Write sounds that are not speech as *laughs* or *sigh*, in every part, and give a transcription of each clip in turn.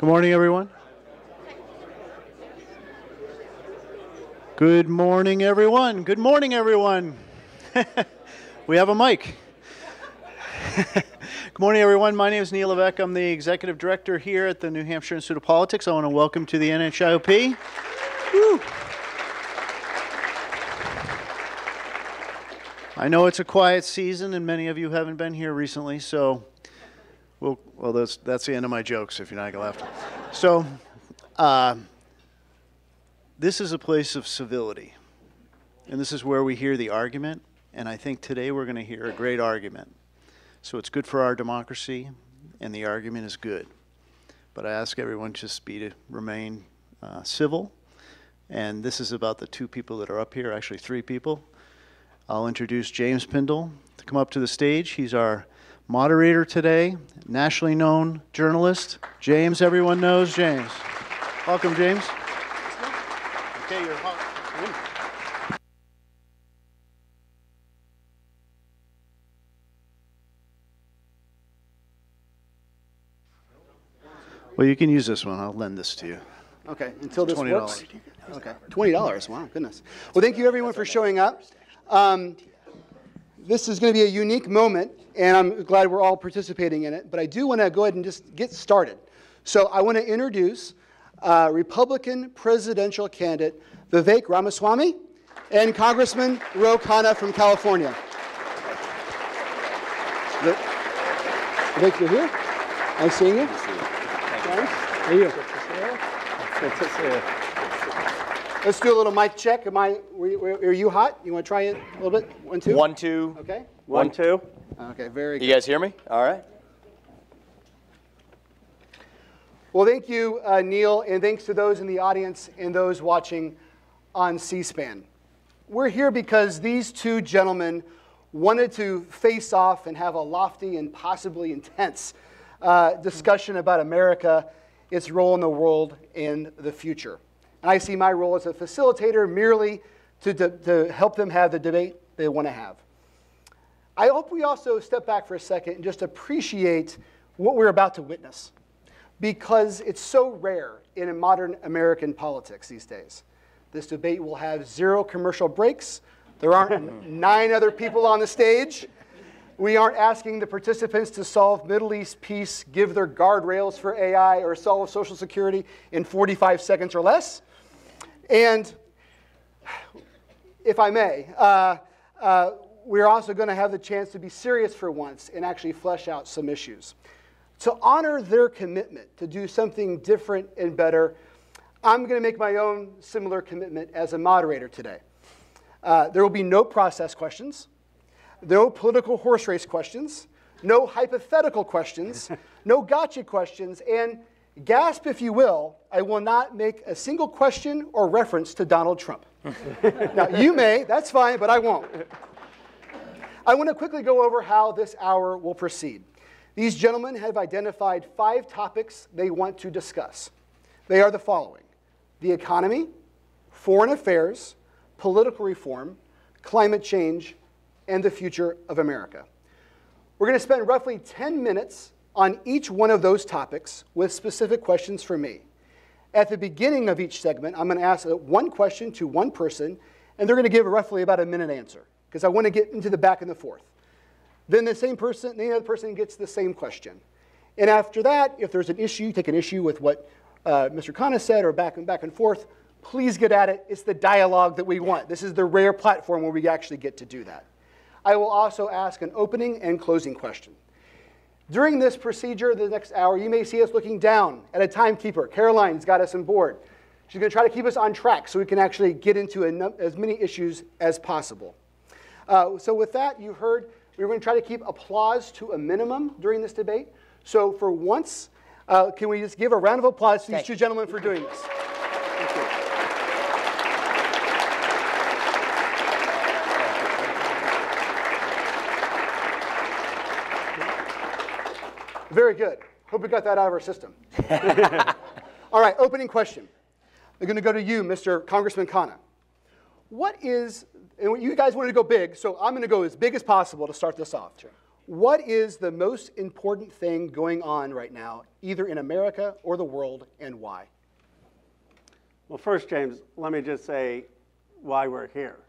Good morning, everyone. Good morning, everyone. Good morning, everyone. *laughs* we have a mic. *laughs* Good morning, everyone. My name is Neil Levesque. I'm the executive director here at the New Hampshire Institute of Politics. I want to welcome to the NHIOP. Woo. I know it's a quiet season, and many of you haven't been here recently, so well, well, that's that's the end of my jokes. If you're not gonna laugh, so uh, this is a place of civility, and this is where we hear the argument. And I think today we're going to hear a great argument. So it's good for our democracy, and the argument is good. But I ask everyone just be to remain uh, civil. And this is about the two people that are up here, actually three people. I'll introduce James Pindell to come up to the stage. He's our moderator today, nationally known journalist. James, everyone knows James. Welcome, James. Okay, you're hot. Well, you can use this one. I'll lend this to you. Okay, until this $20. works. Okay, twenty dollars. Wow, goodness. Well, thank you everyone for showing up. Um, this is going to be a unique moment, and I'm glad we're all participating in it. But I do want to go ahead and just get started. So I want to introduce uh, Republican presidential candidate Vivek Ramaswamy and Congressman Ro Khanna from California. Vivek, you're here. Nice seeing you. Thanks. How are you? Let's do a little mic check. Am I? Were you, were you hot? You want to try it a little bit? One, two. One, two. Okay. One, two. Okay. Very You guys hear me? All right. Well, thank you, uh, Neil, and thanks to those in the audience and those watching on C-SPAN. We're here because these two gentlemen wanted to face off and have a lofty and possibly intense uh, discussion about America, its role in the world, and the future. And I see my role as a facilitator merely to, to, to help them have the debate they want to have. I hope we also step back for a second and just appreciate what we're about to witness because it's so rare in modern American politics these days. This debate will have zero commercial breaks. There aren't *laughs* nine other people on the stage. We aren't asking the participants to solve Middle East peace, give their guardrails for AI, or solve Social Security in 45 seconds or less. And if I may, uh, uh, we're also going to have the chance to be serious for once and actually flesh out some issues. To honor their commitment to do something different and better, I'm going to make my own similar commitment as a moderator today. Uh, there will be no process questions, no political horse race questions, no hypothetical questions, *laughs* no gotcha questions, and gasp if you will, I will not make a single question or reference to Donald Trump. *laughs* now, you may, that's fine, but I won't. I want to quickly go over how this hour will proceed. These gentlemen have identified five topics they want to discuss. They are the following the economy, foreign affairs, political reform, climate change, and the future of America. We're going to spend roughly 10 minutes on each one of those topics with specific questions for me. At the beginning of each segment, I'm going to ask one question to one person, and they're going to give roughly about a minute answer because I want to get into the back and the forth. Then the same person, the other person gets the same question. And after that, if there's an issue, take an issue with what uh, Mr. Khanna said or back and back and forth, please get at it. It's the dialogue that we want. This is the rare platform where we actually get to do that. I will also ask an opening and closing question. During this procedure, the next hour, you may see us looking down at a timekeeper. Caroline's got us on board. She's going to try to keep us on track so we can actually get into as many issues as possible. Uh, so with that, you heard we're going to try to keep applause to a minimum during this debate. So for once, uh, can we just give a round of applause to these two gentlemen for doing this? Thank you. Very good. Hope we got that out of our system. *laughs* All right, opening question. I'm going to go to you, Mr. Congressman Khanna. What is, and you guys wanted to go big, so I'm going to go as big as possible to start this off. Sure. What is the most important thing going on right now, either in America or the world, and why? Well, first, James, let me just say why we're here.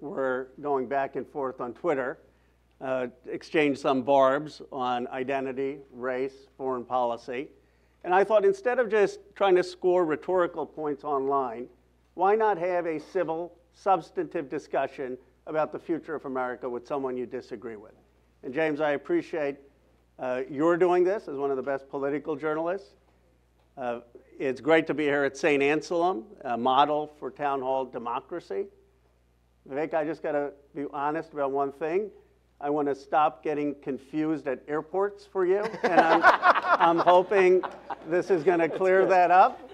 We're going back and forth on Twitter, uh, exchange some barbs on identity, race, foreign policy. And I thought instead of just trying to score rhetorical points online, why not have a civil, substantive discussion about the future of America with someone you disagree with? And James, I appreciate uh, you're doing this as one of the best political journalists. Uh, it's great to be here at St. Anselm, a model for town hall democracy. Vivek, I just got to be honest about one thing. I want to stop getting confused at airports for you, and I'm, *laughs* I'm hoping this is going to clear that up.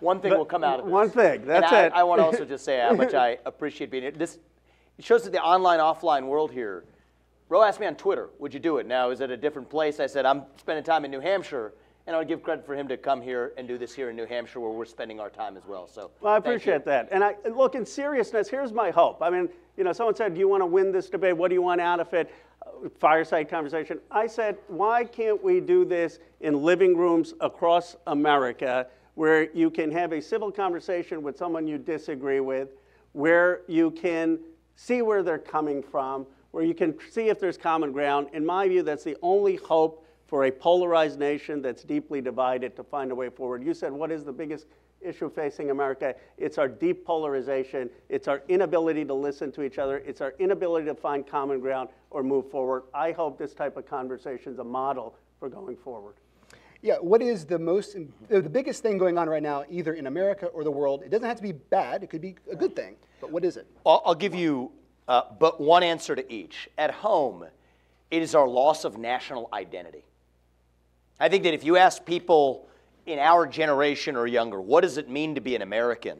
one thing But will come out of this. one thing, that's and I, it. I want to also just say how much I *laughs* appreciate being here. This it shows that the online offline world here. Ro asked me on Twitter, "Would you do it?" Now is it a different place. I said, "I'm spending time in New Hampshire." And I would give credit for him to come here and do this here in New Hampshire, where we're spending our time as well. So, Well, I appreciate that. And I look in seriousness. Here's my hope. I mean, you know, someone said, "Do you want to win this debate? What do you want out of it?" Uh, Fireside conversation. I said, "Why can't we do this in living rooms across America, where you can have a civil conversation with someone you disagree with, where you can see where they're coming from, where you can see if there's common ground?" In my view, that's the only hope for a polarized nation that's deeply divided to find a way forward. You said, what is the biggest issue facing America? It's our deep polarization. It's our inability to listen to each other. It's our inability to find common ground or move forward. I hope this type of conversation is a model for going forward. Yeah, what is the most, the biggest thing going on right now, either in America or the world? It doesn't have to be bad, it could be a good thing, but what is it? I'll, I'll give you uh, but one answer to each. At home, it is our loss of national identity. I think that if you ask people in our generation or younger, what does it mean to be an American?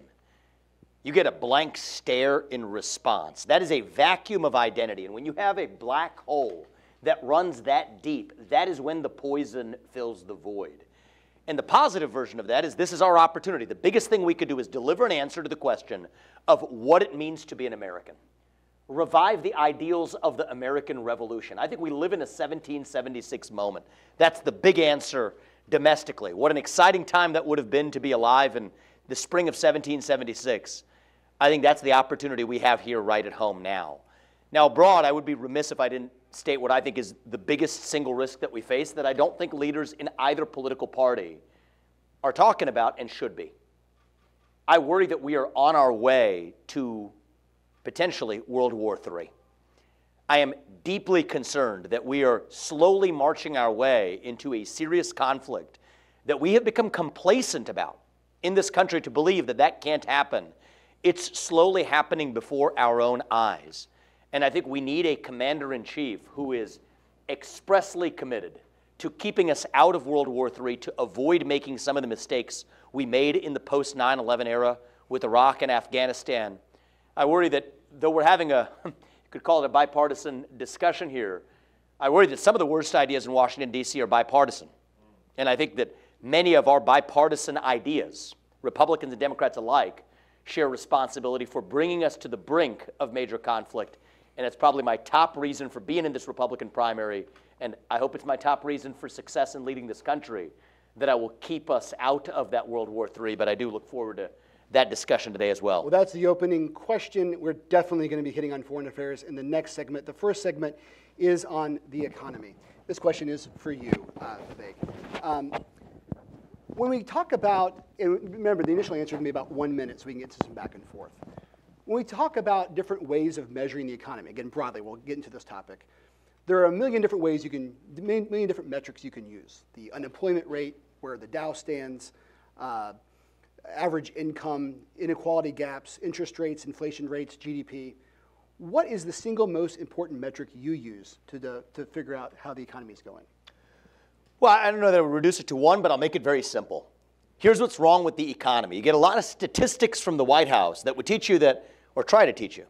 You get a blank stare in response. That is a vacuum of identity. And when you have a black hole that runs that deep, that is when the poison fills the void. And the positive version of that is this is our opportunity. The biggest thing we could do is deliver an answer to the question of what it means to be an American. Revive the ideals of the American Revolution. I think we live in a 1776 moment. That's the big answer domestically. What an exciting time that would have been to be alive in the spring of 1776. I think that's the opportunity we have here right at home now. Now, abroad, I would be remiss if I didn't state what I think is the biggest single risk that we face that I don't think leaders in either political party are talking about and should be. I worry that we are on our way to potentially World War III. I am deeply concerned that we are slowly marching our way into a serious conflict that we have become complacent about in this country to believe that that can't happen. It's slowly happening before our own eyes. And I think we need a commander in chief who is expressly committed to keeping us out of World War III to avoid making some of the mistakes we made in the post 9 11 era with Iraq and Afghanistan. I worry that though we're having a, *laughs* you could call it a bipartisan discussion here, I worry that some of the worst ideas in Washington, D.C. are bipartisan. And I think that many of our bipartisan ideas, Republicans and Democrats alike, share responsibility for bringing us to the brink of major conflict. And it's probably my top reason for being in this Republican primary. And I hope it's my top reason for success in leading this country that I will keep us out of that World War III. But I do look forward to that discussion today as well. Well, that's the opening question. We're definitely going to be hitting on foreign affairs in the next segment. The first segment is on the economy. This question is for you, uh, Vivek. Um, when we talk about, and remember, the initial answer is going to be about one minute so we can get to some back and forth. When we talk about different ways of measuring the economy, again, broadly, we'll get into this topic. There are a million different ways you can, million different metrics you can use. The unemployment rate, where the Dow stands, uh, average income, inequality gaps, interest rates, inflation rates, GDP. What is the single most important metric you use to, the, to figure out how the economy is going? Well, I don't know that I would reduce it to one, but I'll make it very simple. Here's what's wrong with the economy. You get a lot of statistics from the White House that would teach you that, or try to teach you,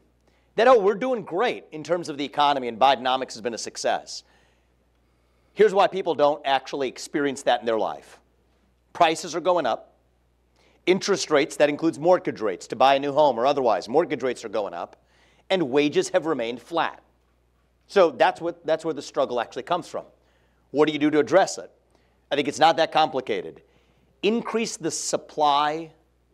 that, oh, we're doing great in terms of the economy and Bidenomics has been a success. Here's why people don't actually experience that in their life prices are going up, interest rates, that includes mortgage rates to buy a new home or otherwise, mortgage rates are going up, and wages have remained flat. So that's, what, that's where the struggle actually comes from. What do you do to address it? I think it's not that complicated. Increase the supply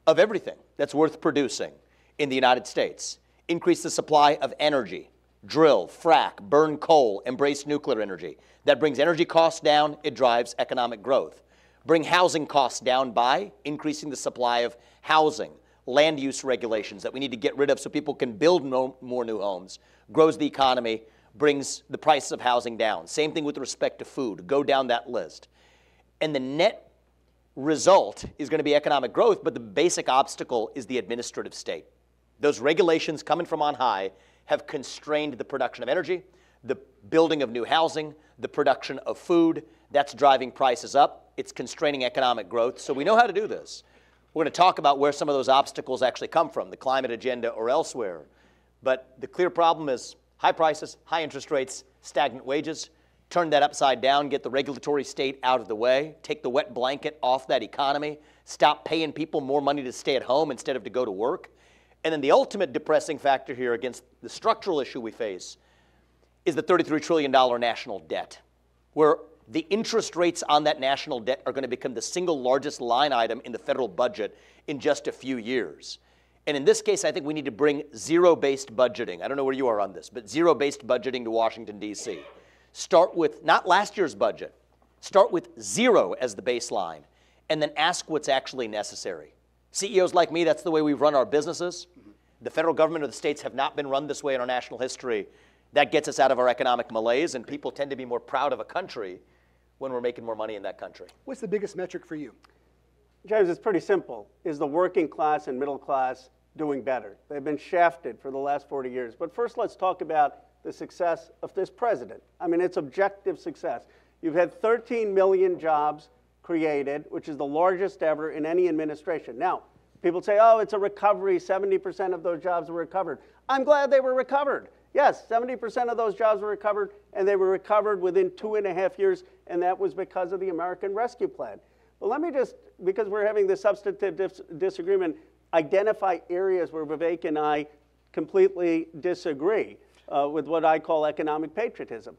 of everything that's worth producing in the United States. Increase the supply of energy. Drill, frack, burn coal, embrace nuclear energy. That brings energy costs down, it drives economic growth. Bring housing costs down by increasing the supply of housing, land use regulations that we need to get rid of so people can build no, more new homes, grows the economy, brings the price of housing down. Same thing with respect to food. Go down that list. And the net result is going to be economic growth, but the basic obstacle is the administrative state. Those regulations coming from on high have constrained the production of energy, the building of new housing, the production of food. That's driving prices up. It's constraining economic growth. So we know how to do this. We're going to talk about where some of those obstacles actually come from, the climate agenda or elsewhere. But the clear problem is high prices, high interest rates, stagnant wages. Turn that upside down, get the regulatory state out of the way, take the wet blanket off that economy, stop paying people more money to stay at home instead of to go to work. And then the ultimate depressing factor here against the structural issue we face is the $33 trillion national debt, where the interest rates on that national debt are going to become the single largest line item in the federal budget in just a few years. And in this case, I think we need to bring zero based budgeting. I don't know where you are on this, but zero based budgeting to Washington, D.C. Start with not last year's budget, start with zero as the baseline, and then ask what's actually necessary. CEOs like me, that's the way we run our businesses. The federal government or the states have not been run this way in our national history. That gets us out of our economic malaise, and people tend to be more proud of a country when we're making more money in that country. What's the biggest metric for you? James, it's pretty simple. Is the working class and middle class doing better? They've been shafted for the last 40 years. But first, let's talk about the success of this president. I mean, it's objective success. You've had 13 million jobs created, which is the largest ever in any administration. Now, people say, oh, it's a recovery. 70% of those jobs were recovered. I'm glad they were recovered. Yes, 70% of those jobs were recovered, and they were recovered within two and a half years, and that was because of the American Rescue Plan. But let me just, because we're having this substantive dis disagreement, identify areas where Vivek and I completely disagree uh, with what I call economic patriotism.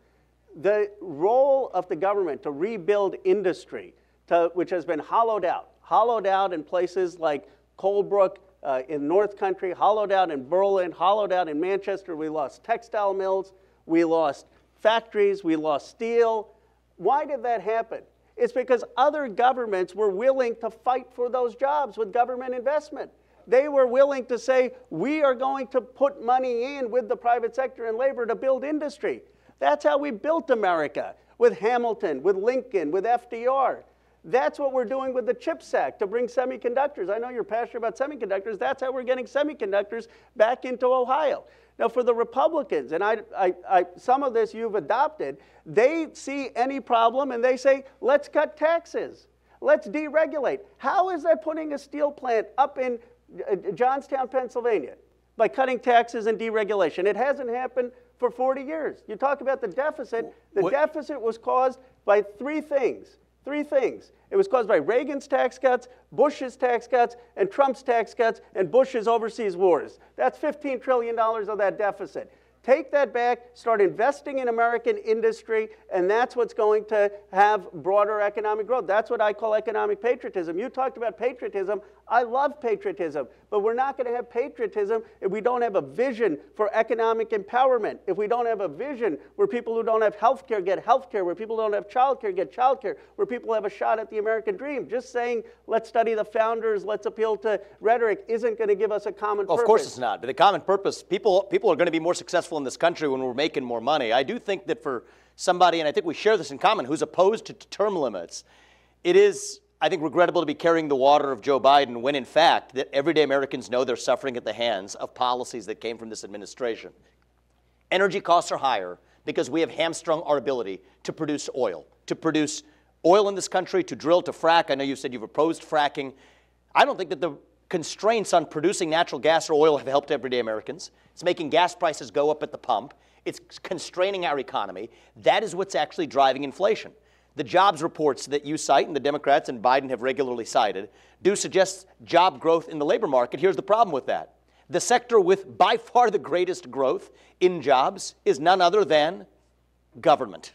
The role of the government to rebuild industry, to, which has been hollowed out, hollowed out in places like Colebrook uh, in North Country, hollowed out in Berlin, hollowed out in Manchester. We lost textile mills, we lost factories, we lost steel. Why did that happen? It's because other governments were willing to fight for those jobs with government investment. They were willing to say, we are going to put money in with the private sector and labor to build industry. That's how we built America with Hamilton, with Lincoln, with FDR. That's what we're doing with the CHIPS Act to bring semiconductors. I know you're passionate about semiconductors. That's how we're getting semiconductors back into Ohio. Now, for the Republicans, and I, I, I, some of this you've adopted, they see any problem and they say, let's cut taxes. Let's deregulate. How is that putting a steel plant up in uh, Johnstown, Pennsylvania? By cutting taxes and deregulation. It hasn't happened for 40 years. You talk about the deficit. The what? deficit was caused by three things Three things. It was caused by Reagan's tax cuts, Bush's tax cuts, and Trump's tax cuts, and Bush's overseas wars. That's $15 trillion of that deficit. Take that back, start investing in American industry, and that's what's going to have broader economic growth. That's what I call economic patriotism. You talked about patriotism. I love patriotism, but we're not going to have patriotism if we don't have a vision for economic empowerment, if we don't have a vision where people who don't have health care get health care, where people who don't have child care get child care, where people have a shot at the American dream. Just saying, let's study the founders, let's appeal to rhetoric, isn't going to give us a common purpose. Of course it's not. But the common purpose, people, people are going to be more successful in this country when we're making more money. I do think that for somebody, and I think we share this in common, who's opposed to term limits, it is I think, regrettable to be carrying the water of Joe Biden when, in fact, that everyday Americans know they're suffering at the hands of policies that came from this administration. Energy costs are higher because we have hamstrung our ability to produce oil, to produce oil in this country, to drill, to frack. I know you said you've opposed fracking. I don't think that the constraints on producing natural gas or oil have helped everyday Americans. It's making gas prices go up at the pump. It's constraining our economy. That is what's actually driving inflation. The jobs reports that you cite and the Democrats and Biden have regularly cited do suggest job growth in the labor market. Here's the problem with that. The sector with by far the greatest growth in jobs is none other than government.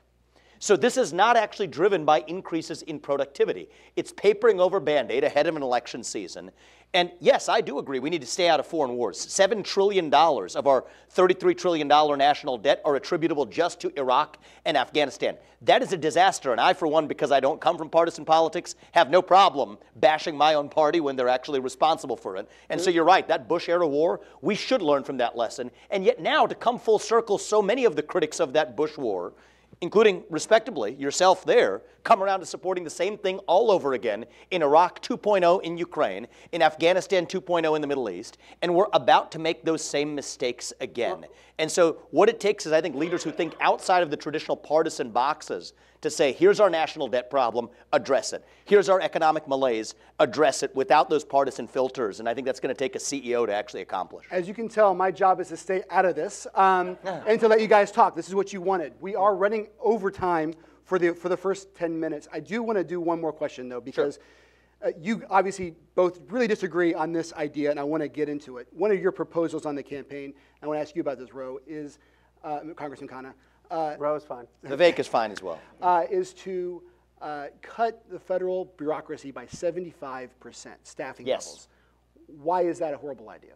So this is not actually driven by increases in productivity. It's papering over Band-Aid ahead of an election season. And yes, I do agree we need to stay out of foreign wars. $7 trillion of our $33 trillion national debt are attributable just to Iraq and Afghanistan. That is a disaster. And I, for one, because I don't come from partisan politics, have no problem bashing my own party when they're actually responsible for it. And so you're right, that Bush era war, we should learn from that lesson. And yet now, to come full circle, so many of the critics of that Bush war including respectably yourself there, come around to supporting the same thing all over again in Iraq 2.0 in Ukraine, in Afghanistan 2.0 in the Middle East, and we're about to make those same mistakes again. And so, what it takes is, I think, leaders who think outside of the traditional partisan boxes to say, here's our national debt problem, address it. Here's our economic malaise, address it without those partisan filters. And I think that's going to take a CEO to actually accomplish. As you can tell, my job is to stay out of this um, *laughs* and to let you guys talk. This is what you wanted. We are running overtime for the, for the first 10 minutes. I do want to do one more question, though, because uh, you obviously both really disagree on this idea, and I want to get into it. One of your proposals on the campaign, I want to ask you about this, Ro, is uh, Congressman Khanna, uh, Ro's fine. Vivek is fine as well. uh, is to uh, cut the federal bureaucracy by 75% staffing Yes. levels. Why is that a horrible idea?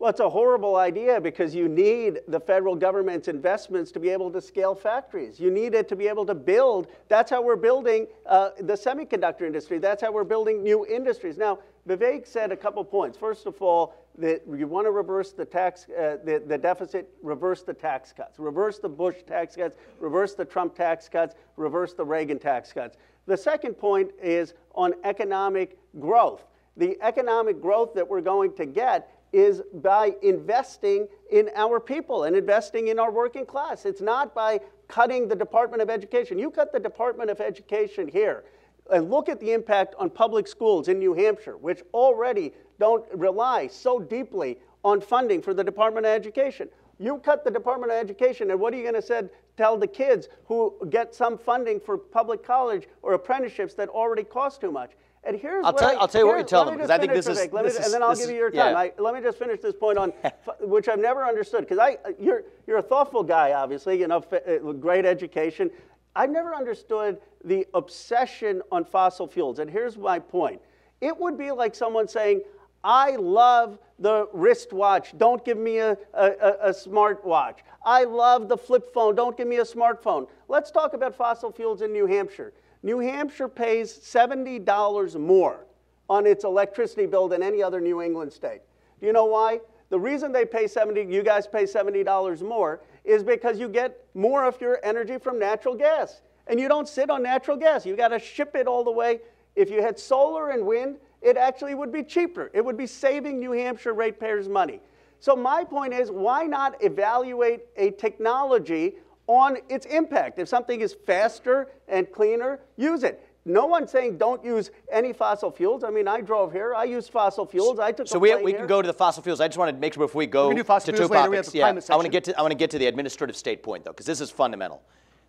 Well, it's a horrible idea because you need the federal government's investments to be able to scale factories. You need it to be able to build. That's how we're building uh, the semiconductor industry. That's how we're building new industries. Now, Vivek said a couple points. First of all, that you want to reverse the tax, uh, the, the deficit, reverse the tax cuts, reverse the Bush tax cuts, reverse the Trump tax cuts, reverse the Reagan tax cuts. The second point is on economic growth. The economic growth that we're going to get is by investing in our people and investing in our working class. It's not by cutting the Department of Education. You cut the Department of Education here and look at the impact on public schools in New Hampshire, which already don't rely so deeply on funding for the Department of Education. You cut the Department of Education, and what are you going to say, tell the kids who get some funding for public college or apprenticeships that already cost too much? And here's I'll what tell- I- I'll tell you what you tell them, 'cause just I think this is-. Let me- this is- and then I'll give you your time. yeah. I, let me just finish this point on, *laughs* which I've never understood, because I, you're, you're a thoughtful guy, obviously, you know, f- uh, great education. I've never understood the obsession on fossil fuels, and here's my point. It would be like someone saying, I love the wristwatch, don't give me a, a, a, smartwatch. I love the flip phone, don't give me a smartphone. Let's talk about fossil fuels in New Hampshire. New Hampshire pays $70 more on its electricity bill than any other New England state. Do you know why? The reason they pay 70, you guys pay $70 more is because you get more of your energy from natural gas. And you don't sit on natural gas. You got to ship it all the way. If you had solar and wind, it actually would be cheaper. It would be saving New Hampshire ratepayers money. So my point is, why not evaluate a technology on its impact? If something is faster and cleaner, use it. No one's saying don't use any fossil fuels. I mean, I drove here. I used fossil fuels. I took So a we, we here. can go to the fossil fuels. I just want to make sure before we go We to two later. Topics. yeah, I want to get to I want to get to the administrative state point though, because this is fundamental.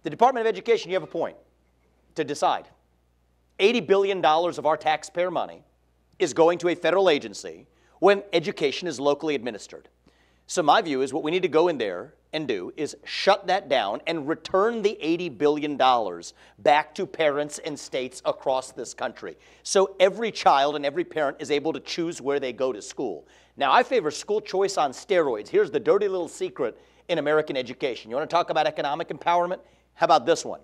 The Department of Education, you have a point to decide. Eighty billion dollars of our taxpayer money is going to a federal agency when education is locally administered. So my view is what we need to go in there and do is shut that down and return the $80 billion back to parents and states across this country. So every child and every parent is able to choose where they go to school. Now, I favor school choice on steroids. Here's the dirty little secret in American education. You want to talk about economic empowerment? How about this one?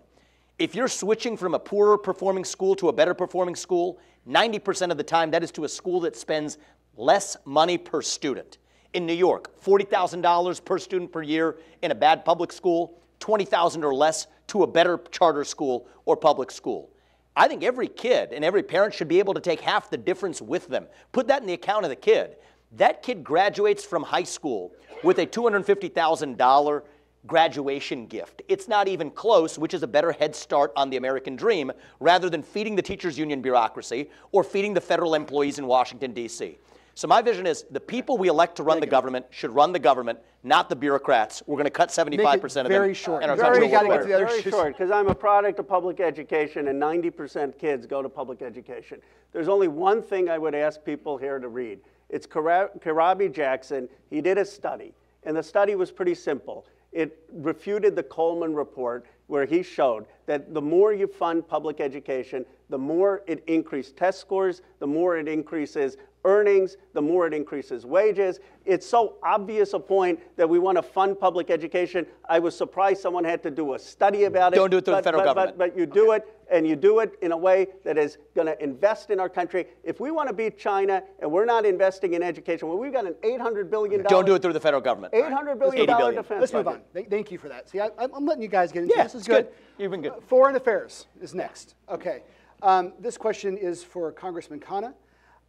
If you're switching from a poorer performing school to a better performing school, 90% of the time that is to a school that spends less money per student. In New York, $40,000 per student per year in a bad public school, 20,000 or less to a better charter school or public school. I think every kid and every parent should be able to take half the difference with them. Put that in the account of the kid. That kid graduates from high school with a $250,000 graduation gift. It's not even close, which is a better head start on the American dream rather than feeding the teachers union bureaucracy or feeding the federal employees in Washington, D.C. So my vision is the people we elect to run the government should run the government, not the bureaucrats. We're going to cut 75% of them. very short. And our Very country will gotta get to the other Very issues. short, because I'm a product of public education, and 90% kids go to public education. There's only one thing I would ask people here to read. It's Kara- Kirabo Jackson. He did a study, and the study was pretty simple. It refuted the Coleman report, where he showed that the more you fund public education, the more it increases test scores, the more it increases earnings, the more it increases wages. It's so obvious a point that we want to fund public education. I was surprised someone had to do a study about it. Don't do it through the but, federal but, government. But, but you do it, and you do it in a way that is going to invest in our country. If we want to beat China and we're not investing in education, well, we've got an $800 billion. Don't do it through the federal government. $800 billion 80 billion. defense Let's move on. Thank, thank you for that. See, I, I'm I'm letting you guys get into Yeah, this. This is it's good. good. You've been good. Uh, Foreign affairs is next. Okay. Um, this question is for Congressman Khanna.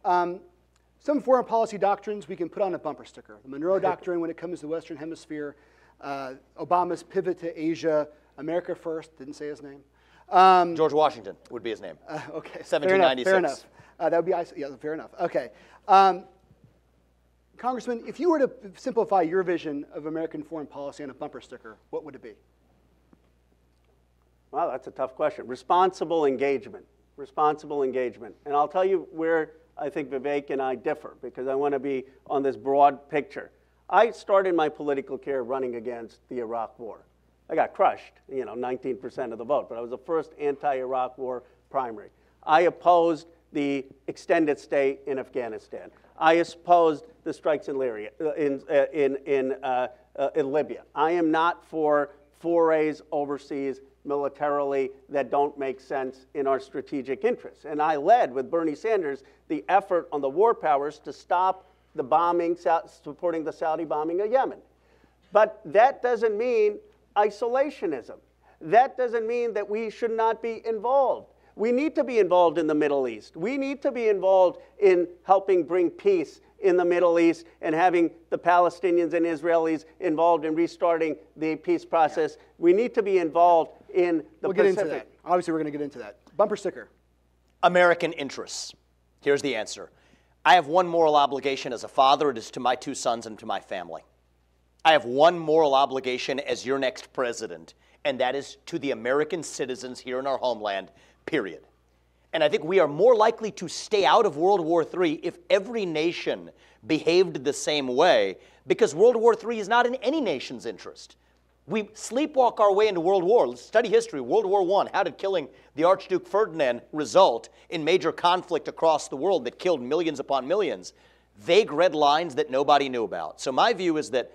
Um, some foreign policy doctrines we can put on a bumper sticker. The Monroe *laughs* Doctrine when it comes to the Western Hemisphere, uh, Obama's pivot to Asia, America First, didn't say his name. Um, George Washington would be his name. uh, *laughs* okay. 1796. Fair enough. Fair enough. Uh, that would be, yeah, fair enough. Okay. Um, Congressman, if you were to simplify your vision of American foreign policy on a bumper sticker, what would it be? Well, that's a tough question. Responsible engagement. Responsible engagement. And I'll tell you where I think Vivek and I differ because I want to be on this broad picture. I started my political career running against the Iraq War. I got crushed, you know, 19% of the vote, but I was the first anti Iraq War primary. I opposed the extended stay in Afghanistan. I opposed the strikes in, Libya. In, uh, in, in, uh, uh, in Libya. I am not for forays overseas militarily that don't make sense in our strategic interests. And I led with Bernie Sanders the effort on the war powers to stop the bombing, supporting the Saudi bombing of Yemen. But that doesn't mean isolationism. That doesn't mean that we should not be involved. We need to be involved in the Middle East. We need to be involved in helping bring peace in the Middle East and having the Palestinians and Israelis involved in restarting the peace process. We need to be involved in the we'll get into that. Obviously, we're going to get into that. Bumper sticker. American interests. Here's the answer I have one moral obligation as a father, it is to my two sons and to my family. I have one moral obligation as your next president, and that is to the American citizens here in our homeland, period. And I think we are more likely to stay out of World War III if every nation behaved the same way, because World War III is not in any nation's interest. We sleepwalk our way into World War. Study history. World War I. How did killing the Archduke Ferdinand result in major conflict across the world that killed millions upon millions? Vague red lines that nobody knew about. So my view is that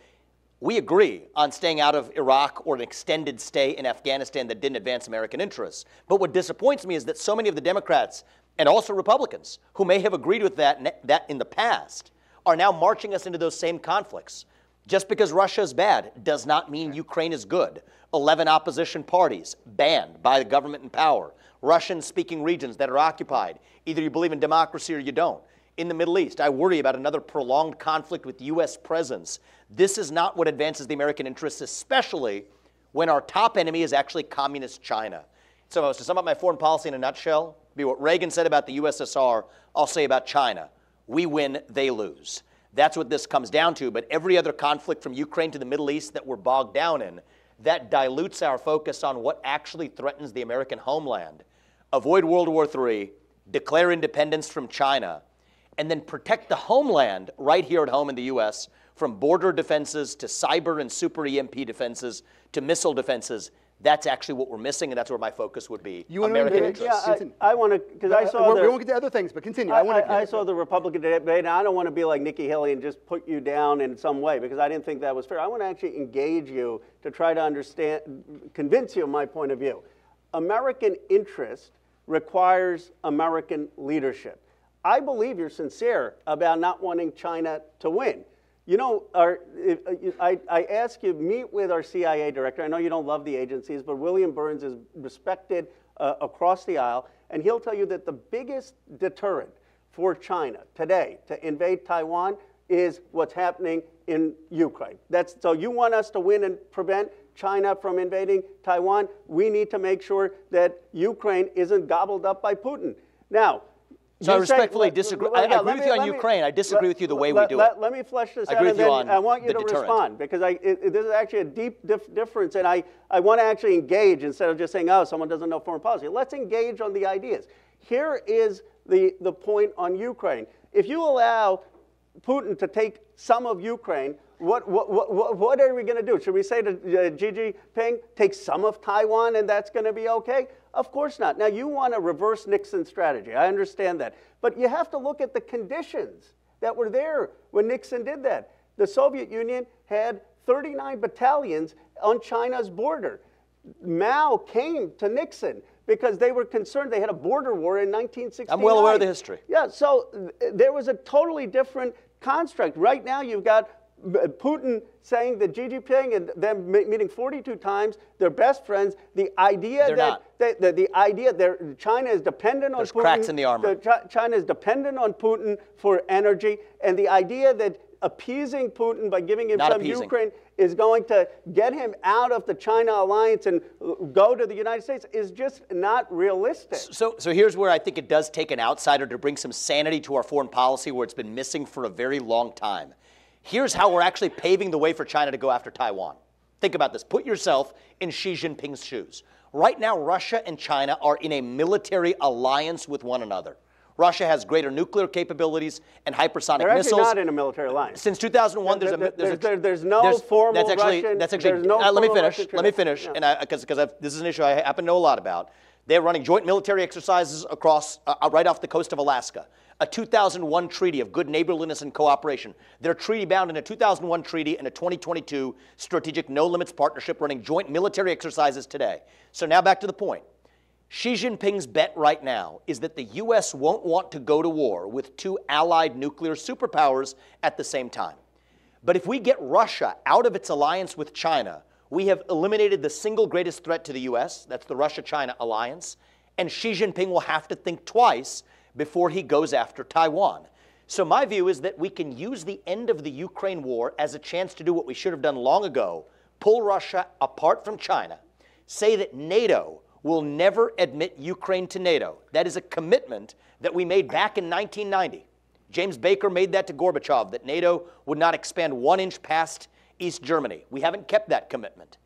we agree on staying out of Iraq or an extended stay in Afghanistan that didn't advance American interests. But what disappoints me is that so many of the Democrats and also Republicans who may have agreed with that, that in the past are now marching us into those same conflicts. Just because Russia is bad does not mean Ukraine is good. 11 opposition parties banned by the government in power. Russian speaking regions that are occupied. Either you believe in democracy or you don't. In the Middle East, I worry about another prolonged conflict with U.S. presence. This is not what advances the American interests, especially when our top enemy is actually communist China. So, if I was to sum up my foreign policy in a nutshell, be what Reagan said about the USSR, I'll say about China. We win, they lose. That's what this comes down to. But every other conflict from Ukraine to the Middle East that we're bogged down in, that dilutes our focus on what actually threatens the American homeland. Avoid World War III, declare independence from China, and then protect the homeland right here at home in the U.S. from border defenses to cyber and super EMP defenses to missile defenses. That's actually what we're missing, and that's where my focus would be. You wanna American engage? interests. Yeah, Continue. I, I want to, because I Uh, saw we won't get to other things, but continue. I, I, want to. I, I saw the Republican debate, and I don't want to be like Nikki Haley and just put you down in some way because I didn't think that was fair. I want to actually engage you to try to understand, convince you of my point of view. American interest requires American leadership. I believe you're sincere about not wanting China to win. You know, our, if, uh, I, I ask you, meet with our CIA director. I know you don't love the agencies, but William Burns is respected uh, across the aisle, and he'll tell you that the biggest deterrent for China today to invade Taiwan is what's happening in Ukraine. That's, so you want us to win and prevent China from invading Taiwan? We need to make sure that Ukraine isn't gobbled up by Putin. Now, So I you say- respectfully let- disagree- let- I- I let agree with me- you on let me- Ukraine. I disagree let- with you the way we do let- it. Let me flesh this I out, and you then I want you the to deterrent. respond because I, it, it- this is actually a deep dif- difference, and I, I want to actually engage instead of just saying, oh, someone doesn't know foreign policy. Let's engage on the ideas. Here is the, the point on Ukraine. If you allow Putin to take some of Ukraine, what, what, what, what are we going to do? Should we say to uh, Xi Jinping, take some of Taiwan and that's going to be okay? Of course not. Now, you want a reverse Nixon strategy. I understand that. But you have to look at the conditions that were there when Nixon did that. The Soviet Union had 39 battalions on China's border. Mao came to Nixon because they were concerned they had a border war in 1969. I'm well aware of the history. Yeah, so th- there was a totally different construct. Right now, you've got Putin saying that Xi Jinping and them meeting 42 times, they're best friends. The idea that, that, that the idea that China is dependent on There's Putin. cracks in the armor. China is dependent on Putin for energy, and the idea that appeasing Putin by giving him Not some appeasing. Ukraine is going to get him out of the China alliance and go to the United States is just not realistic. So, so here's where I think it does take an outsider to bring some sanity to our foreign policy where it's been missing for a very long time. Here's how we're actually paving the way for China to go after Taiwan. Think about this. Put yourself in Xi Jinping's shoes. Right now, Russia and China are in a military alliance with one another. Russia has greater nuclear capabilities and hypersonic They're missiles. not in a military alliance. Since 2001, there's a There- there's, a, there- there's no formal that's actually, Russian- That's actually. no uh, let me finish. Let me finish, Yeah. and because because this is an issue I happen to know a lot about. They're running joint military exercises across uh, uh, right off the coast of Alaska. A 2001 treaty of good neighborliness and cooperation. They're treaty bound in a 2001 treaty and a 2022 strategic no limits partnership running joint military exercises today. So now back to the point. Xi Jinping's bet right now is that the U.S. won't want to go to war with two allied nuclear superpowers at the same time. But if we get Russia out of its alliance with China, we have eliminated the single greatest threat to the U.S., that's the Russia China alliance, and Xi Jinping will have to think twice before he goes after Taiwan. So, my view is that we can use the end of the Ukraine war as a chance to do what we should have done long ago pull Russia apart from China, say that NATO will never admit Ukraine to NATO. That is a commitment that we made back in 1990. James Baker made that to Gorbachev that NATO would not expand one inch past East Germany. We haven't kept that commitment.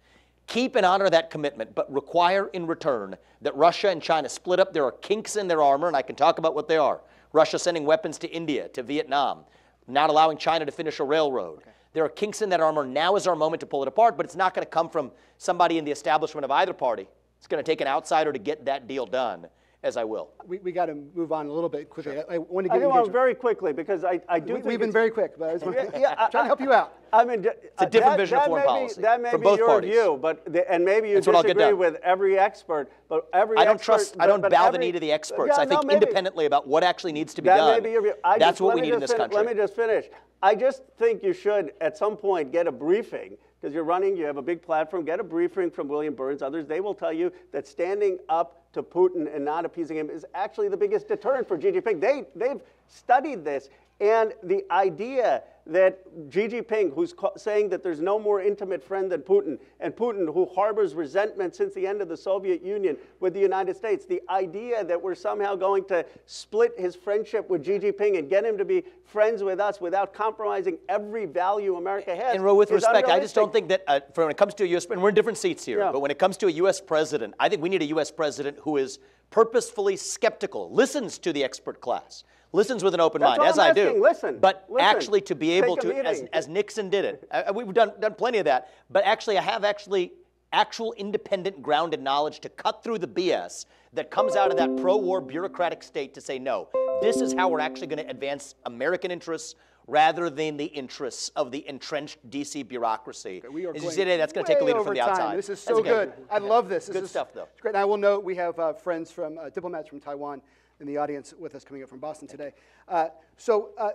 Keep and honor that commitment, but require in return that Russia and China split up. There are kinks in their armor, and I can talk about what they are. Russia sending weapons to India, to Vietnam, not allowing China to finish a railroad. There are kinks in that armor. Now is our moment to pull it apart, but it's not going to come from somebody in the establishment of either party. It's going to take an outsider to get that deal done, as I will. We, we got to move on a little bit quickly. I, I want to I get do want engagement. very quickly because I, I do We, think we've been very quick, but I just want Yeah, yeah, I- trying to help you out. I mean, it's a different vision of foreign may policy Be, that may from be both your parties. view, but the, and maybe you That's what I'll get disagree done. with every expert. But every I don't expert- trust, I don't but bow the knee to the experts. Yeah, I no, think maybe. independently about what actually needs to be That done. may be your view. I That's just- what we need in this fin- country. Let me just finish. I just think you should, at some point, get a briefing because you're running. You have a big platform. Get a briefing from William Burns, others. They will tell you that standing up to Putin and not appeasing him is actually the biggest deterrent for Xi Jinping. They they've studied this, and the idea that Xi Jinping, who's saying that there's no more intimate friend than Putin, and Putin, who harbors resentment since the end of the Soviet Union with the United States, the idea that we're somehow going to split his friendship with Xi Jinping and get him to be friends with us without compromising every value America has. And Ro, with respect, I just don't think that uh, for when it comes to a U.S. and we're in different seats here, Yeah. but when it comes to a U.S. president, I think we need a U.S. president who is purposefully skeptical, listens to the expert class, listens with an open That's mind, as I'm I do. asking. Listen. But Listen. actually, to be able to, as, as Nixon did it, uh, we've done done plenty of that. But actually, I have actually actual independent grounded knowledge to cut through the BS that comes out of that pro-war bureaucratic state to say no. This is how we're actually going to advance American interests rather than the interests of the entrenched DC bureaucracy. We are As you going that's going to take a leader from the time. outside. This is so okay. good. I love this. This Good is stuff, though. it's great. And I will note we have uh, friends from uh, diplomats from Taiwan in the audience with us coming up from Boston today. Uh, so uh,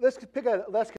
let's pick a let's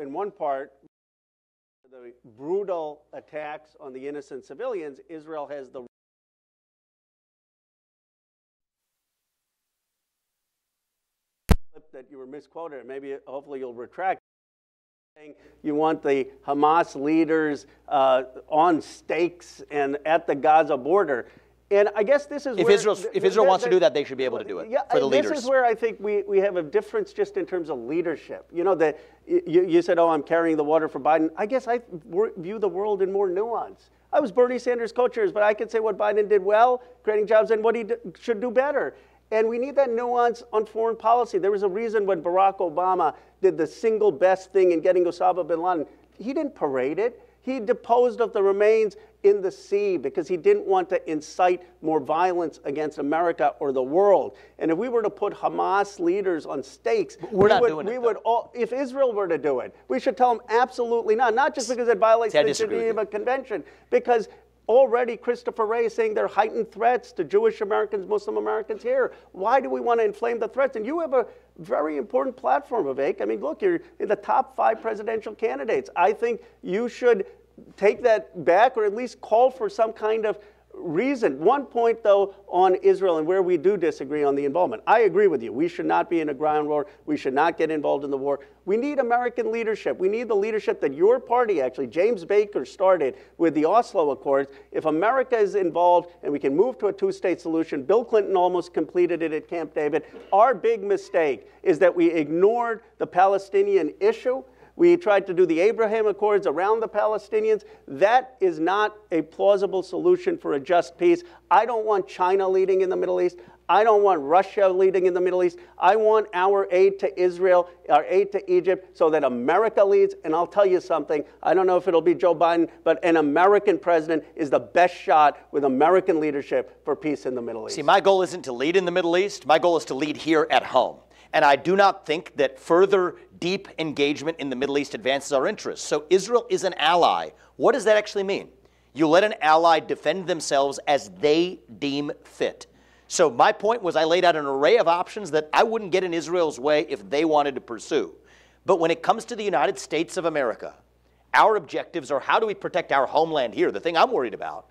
in one part, the brutal attacks on the innocent civilians, Israel has the that you were misquoted. Maybe, hopefully, you'll retract. Saying you want the Hamas leaders uh, on stakes and at the Gaza border. And I guess this is If where Israel, if Israel wants to do that, they should be able to do it yeah, for the leaders. this is where I think we, we have a difference just in terms of leadership. You know, that you, you said, oh, I'm carrying the water for Biden. I guess I view the world in more nuance. I was Bernie Sanders co-chairs, but I could say what Biden did well, creating jobs, and what he d- should do better. And we need that nuance on foreign policy. There was a reason when Barack Obama did the single best thing in getting Osama bin Laden. He didn't parade it. He deposed of the remains in the sea because he didn't want to incite more violence against America or the world. And if we were to put Hamas leaders on stakes, We're we not would, doing it, we though. would all, if Israel were to do it, we should tell them absolutely not. Not just because it violates See, the. Geneva Convention, because already Christopher Wray is saying there are heightened threats to Jewish Americans, Muslim Americans here. Why do we want to inflame the threats? And you have a very important platform, Vivek. I mean, look, you're in the top five presidential candidates. I think you should take that back or at least call for some kind of reason. One point, though, on Israel and where we do disagree on the involvement. I agree with you. We should not be in a ground war. We should not get involved in the war. We need American leadership. We need the leadership that your party, actually, James Baker, started with the Oslo Accords. If America is involved and we can move to a two state solution, Bill Clinton almost completed it at Camp David. Our big mistake is that we ignored the Palestinian issue. We tried to do the Abraham Accords around the Palestinians. That is not a plausible solution for a just peace. I don't want China leading in the Middle East. I don't want Russia leading in the Middle East. I want our aid to Israel, our aid to Egypt, so that America leads. And I'll tell you something I don't know if it'll be Joe Biden, but an American president is the best shot with American leadership for peace in the Middle East. See, my goal isn't to lead in the Middle East. My goal is to lead here at home. And I do not think that further deep engagement in the Middle East advances our interests. So Israel is an ally. What does that actually mean? You let an ally defend themselves as they deem fit. So my point was I laid out an array of options that I wouldn't get in Israel's way if they wanted to pursue. But when it comes to the United States of America, our objectives are how do we protect our homeland here? The thing I'm worried about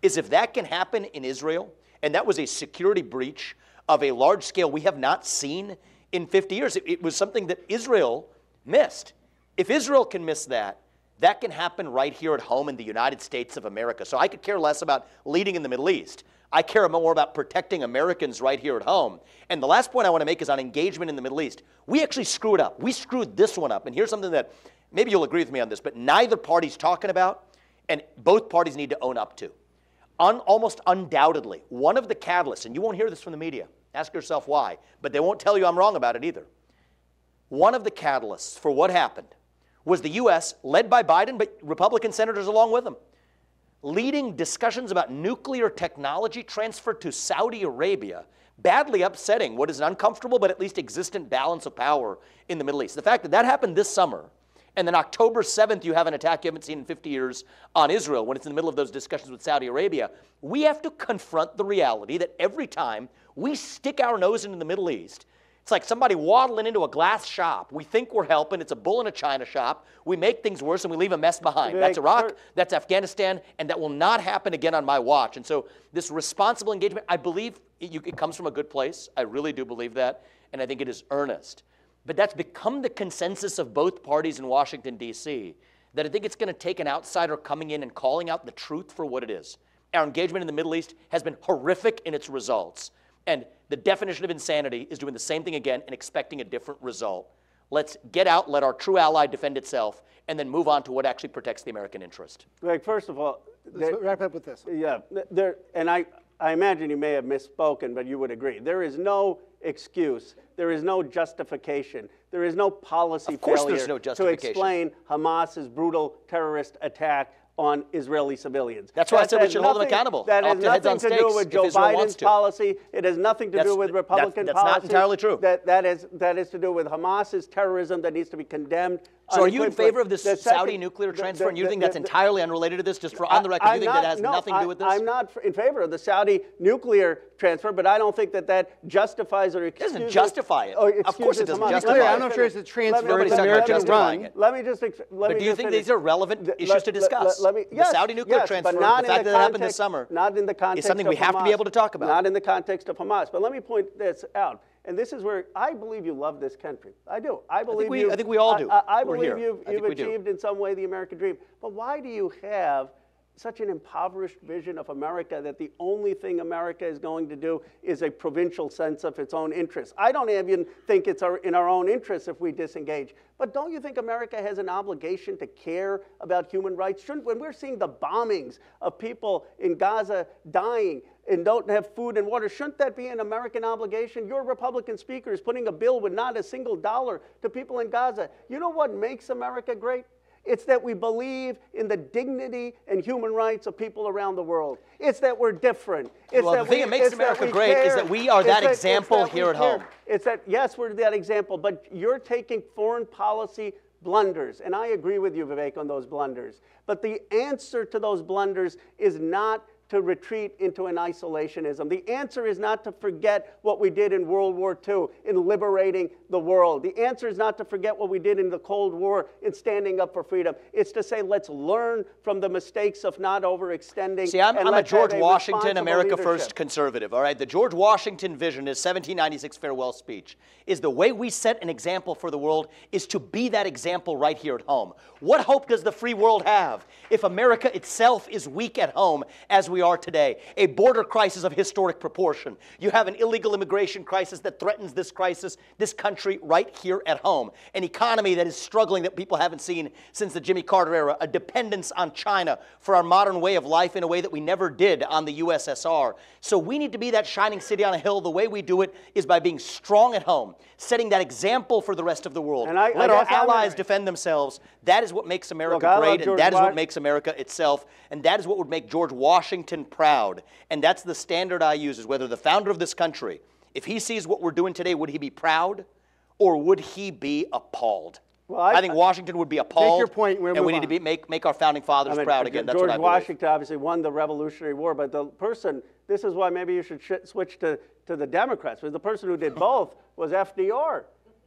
is if that can happen in Israel, and that was a security breach of a large scale we have not seen in 50 years. It, it was something that Israel missed. If Israel can miss that, that can happen right here at home in the United States of America. So I could care less about leading in the Middle East. I care more about protecting Americans right here at home. And the last point I want to make is on engagement in the Middle East. We actually screwed up. We screwed this one up. And here's something that maybe you'll agree with me on this, but neither party's talking about, and both parties need to own up to. Un, almost undoubtedly, one of the catalysts, and you won't hear this from the media, ask yourself why, but they won't tell you I'm wrong about it either. One of the catalysts for what happened was the U.S., led by Biden, but Republican senators along with him, leading discussions about nuclear technology transfer to Saudi Arabia, badly upsetting what is an uncomfortable but at least existent balance of power in the Middle East. The fact that that happened this summer, and then October 7th, you have an attack you haven't seen in 50 years on Israel when it's in the middle of those discussions with Saudi Arabia. We have to confront the reality that every time we stick our nose into the Middle East, it's like somebody waddling into a glass shop. We think we're helping. It's a bull in a china shop. We make things worse and we leave a mess behind. That's Iraq, that's Afghanistan, and that will not happen again on my watch. And so, this responsible engagement, I believe it, you, it comes from a good place. I really do believe that. And I think it is earnest. But that's become the consensus of both parties in Washington, D.C., that I think it's going to take an outsider coming in and calling out the truth for what it is. Our engagement in the Middle East has been horrific in its results. And the definition of insanity is doing the same thing again and expecting a different result. Let's get out, let our true ally defend itself, and then move on to what actually protects the American interest. Greg, first of all, Let's there- wrap up with this. Yeah, there, and I, I imagine you may have misspoken, but you would agree. There is no excuse. There is no justification. There is no policy Of course failure there's no to explain Hamas's brutal terrorist attack on Israeli civilians. That's why I said we should hold them accountable. That has Up to heads nothing to do with Joe Biden's policy. It has nothing to That's- do with that's- Republican that's not policy. entirely true. That, that, is, that is to do with Hamas's terrorism that needs to be condemned Uh, are you in favor of this the Saudi second- nuclear the- transfer? the- and you think the- that's the- entirely unrelated to this? Just for on the record, you I'm think not- that has no, nothing to do with this? I'm not in favor of the Saudi nuclear transfer, but I don't think that that justifies or excuses. doesn't justify it. or Of course it excuses doesn't justify it. I'm not sure it's a transfer. Let me- Nobody's it's talking about justifying it. Let me just. ex- Let But me do you think these are relevant Let- issues to discuss? Let, me, The Saudi nuclear yes, transfer, but not the in fact that it happened this summer, not in the context something we have to be able to talk about. Not in the context of Hamas. But let me point this out. And this is where I believe you love this country. I do. I believe we- you. I think we all do. I, I believe here. you've, I you've we do. achieved in some way the American dream. But why do you have such an impoverished vision of America that the only thing America is going to do is a provincial sense of its own interests. I don't even think it's our, in our own interests if we disengage. But don't you think America has an obligation to care about human rights? Shouldn't, when we're seeing the bombings of people in Gaza dying and don't have food and water, shouldn't that be an American obligation? Your Republican speaker is putting a bill with not a single dollar to people in Gaza. You know what makes America great? It's that we believe in the dignity and human rights of people around the world. It's that we're different. It's Well, that the thing we- that makes America we great is that we are It's that example that here at care. home. It's that, yes, we're that example, but you're taking foreign policy blunders, and I agree with you, Vivek, on those blunders. But the answer to those blunders is not to retreat into an isolationism. The answer is not to forget what we did in World War II in liberating the world. The answer is not to forget what we did in the Cold War in standing up for freedom. It's to say, let's learn from the mistakes of not overextending. See, I'm, I'm a George Washington, responsible America leadership. First conservative, all right? The George Washington vision, his 1796 farewell speech, is the way we set an example for the world is to be that example right here at home. What hope does the free world have if America itself is weak at home as we are today? A border crisis of historic proportion. You have an illegal immigration crisis that threatens this crisis, this country right here at home. An economy that is struggling that people haven't seen since the Jimmy Carter era. A dependence on China for our modern way of life in a way that we never did on the USSR. So we need to be that shining city on a hill. The way we do it is by being strong at home, setting that example for the rest of the world. And I- Let I our allies defend themselves. That is what makes America Look, great, and that is what makes America itself, and that is what would make George Washington proud. And that's the standard I use is whether the founder of this country, if he sees what we're doing today, would he be proud or would he be appalled? Well, I- I, think Washington would be appalled. your point, we'll and we need to be, make, make our founding fathers I mean, proud uh, again. That's George what I believe. Washington obviously won the Revolutionary War, but the person, this is why maybe you should sh- switch to, to the Democrats, because the person who did both was FDR.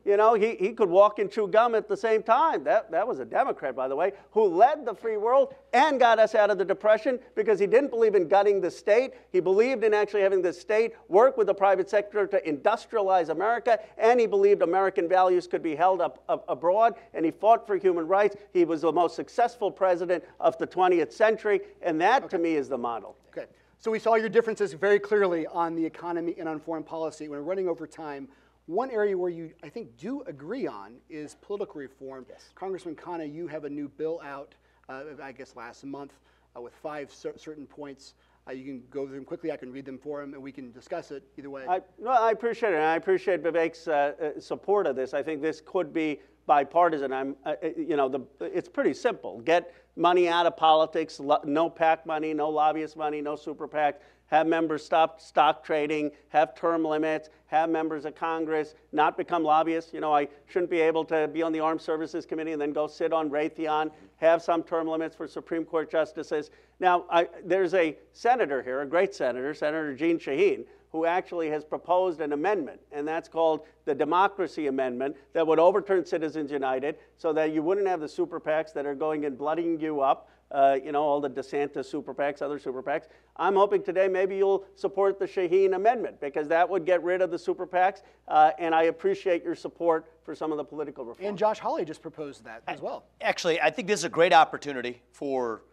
You know, he, he could walk and chew gum at the same time. That, that was a Democrat, by the way, who led the free world and got us out of the Depression because he didn't believe in gutting the state. He believed in actually having the state work with the private sector to industrialize America, and he believed American values could be held up, up abroad, and he fought for human rights. He was the most successful president of the 20th century, and that to me is the model. Okay. So we saw your differences very clearly on the economy and on foreign policy. We're running over time. One area where you, I think, do agree on is political reform. Yes. Congressman Khanna, you have a new bill out, uh, I guess last month, uh, with five cer- certain points. Uh, you can go through them quickly. I can read them for him, and we can discuss it either way. I, no, I appreciate it, and I appreciate Vivek's uh, uh, support of this. I think this could be bipartisan. I'm, uh, you know, the, it's pretty simple. Get money out of politics. No PAC money, no lobbyist money, no super PAC. Have members stop stock trading. Have term limits. Have members of Congress not become lobbyists. You know, I shouldn't be able to be on the Armed Services Committee and then go sit on Raytheon. Have some term limits for Supreme Court justices. Now, I, there's a senator here, a great senator, Senator Jeanne Shaheen, who actually has proposed an amendment, and that's called the Democracy Amendment, that would overturn Citizens United so that you wouldn't have the super PACs that are going and bloodying you up, uh, you know, all the DeSantis super PACs, other super PACs. I'm hoping today maybe you'll support the Shaheen Amendment because that would get rid of the super PACs, uh, and I appreciate your support for some of the political reform. and Josh Hawley just proposed that as well. Actually, I think this is a great opportunity for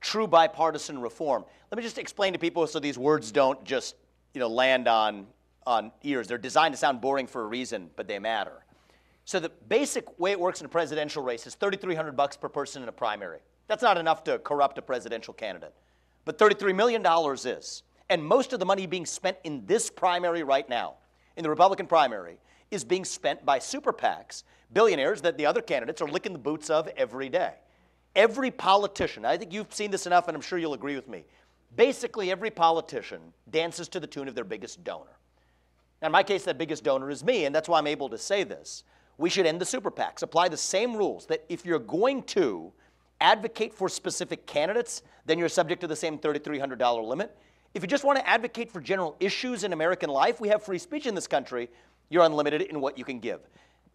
true bipartisan reform. Let me just explain to people so these words don't just you know, land on, on ears. They're designed to sound boring for a reason, but they matter. So the basic way it works in a presidential race is 3,300 bucks per person in a primary. That's not enough to corrupt a presidential candidate, but 33 million dollars is. And most of the money being spent in this primary right now, in the Republican primary, is being spent by super PACs, billionaires that the other candidates are licking the boots of every day. Every politician, I think you've seen this enough, and I'm sure you'll agree with me. Basically, every politician dances to the tune of their biggest donor. Now, in my case, that biggest donor is me, and that's why I'm able to say this. we should end the super PACs. Apply the same rules that if you're going to advocate for specific candidates, then you're subject to the same $3,300 limit. If you just want to advocate for general issues in American life, we have free speech in this country. You're unlimited in what you can give.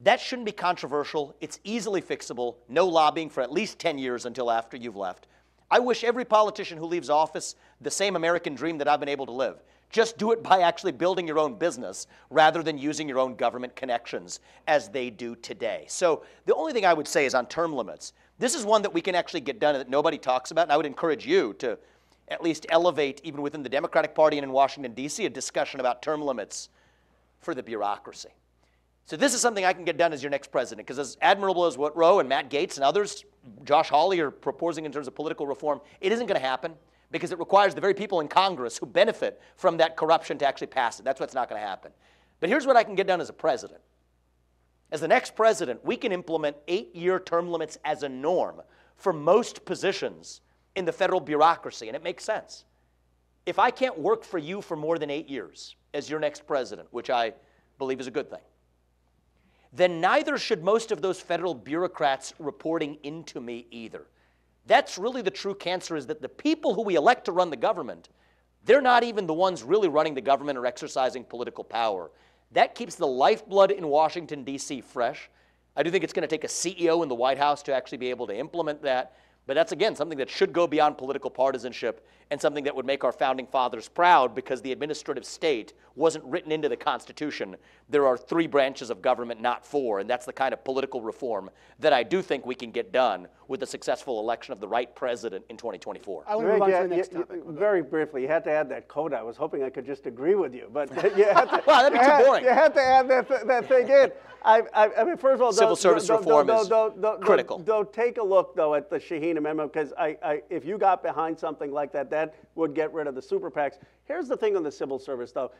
That shouldn't be controversial. It's easily fixable. No lobbying for at least 10 years until after you've left. I wish every politician who leaves office the same American dream that I've been able to live. Just do it by actually building your own business rather than using your own government connections as they do today. So the only thing I would say is on term limits. This is one that we can actually get done and that nobody talks about, and I would encourage you to at least elevate, even within the Democratic Party and in Washington, D.C., a discussion about term limits for the bureaucracy. So this is something I can get done as your next president, because as admirable as what Ro and Matt Gaetz and others, Josh Hawley, are proposing in terms of political reform, it isn't going to happen because it requires the very people in Congress who benefit from that corruption to actually pass it. That's what's not going to happen. But here's what I can get done as a president. As the next president, we can implement eight year term limits as a norm for most positions in the federal bureaucracy, and it makes sense. If I can't work for you for more than eight years as your next president, which I believe is a good thing, then neither should most of those federal bureaucrats reporting into me either. That's really the true cancer is that the people who we elect to run the government, they're not even the ones really running the government or exercising political power. That keeps the lifeblood in Washington, D.C. fresh. I do think it's going to take a CEO in the White House to actually be able to implement that. But that's, again, something that should go beyond political partisanship and something that would make our founding fathers proud because the administrative state wasn't written into the Constitution. There are three branches of government, not four, and that's the kind of political reform that I do think we can get done with the successful election of the right president in 2024. I want to move on to the next you- topic. Very briefly, you had to add that code. I was hoping I could just agree with you, but *laughs* you had to, Well, that'd be too had- boring. You had to add that, th- that thing in. I, I, I mean, first of all, Civil don't- service don't- reform don't- is don't- don't- critical. Though take a look though at the Shaheen Amendment because I, I, if you got behind something like that, that would get rid of the super PACs. Here's the thing on the civil service though: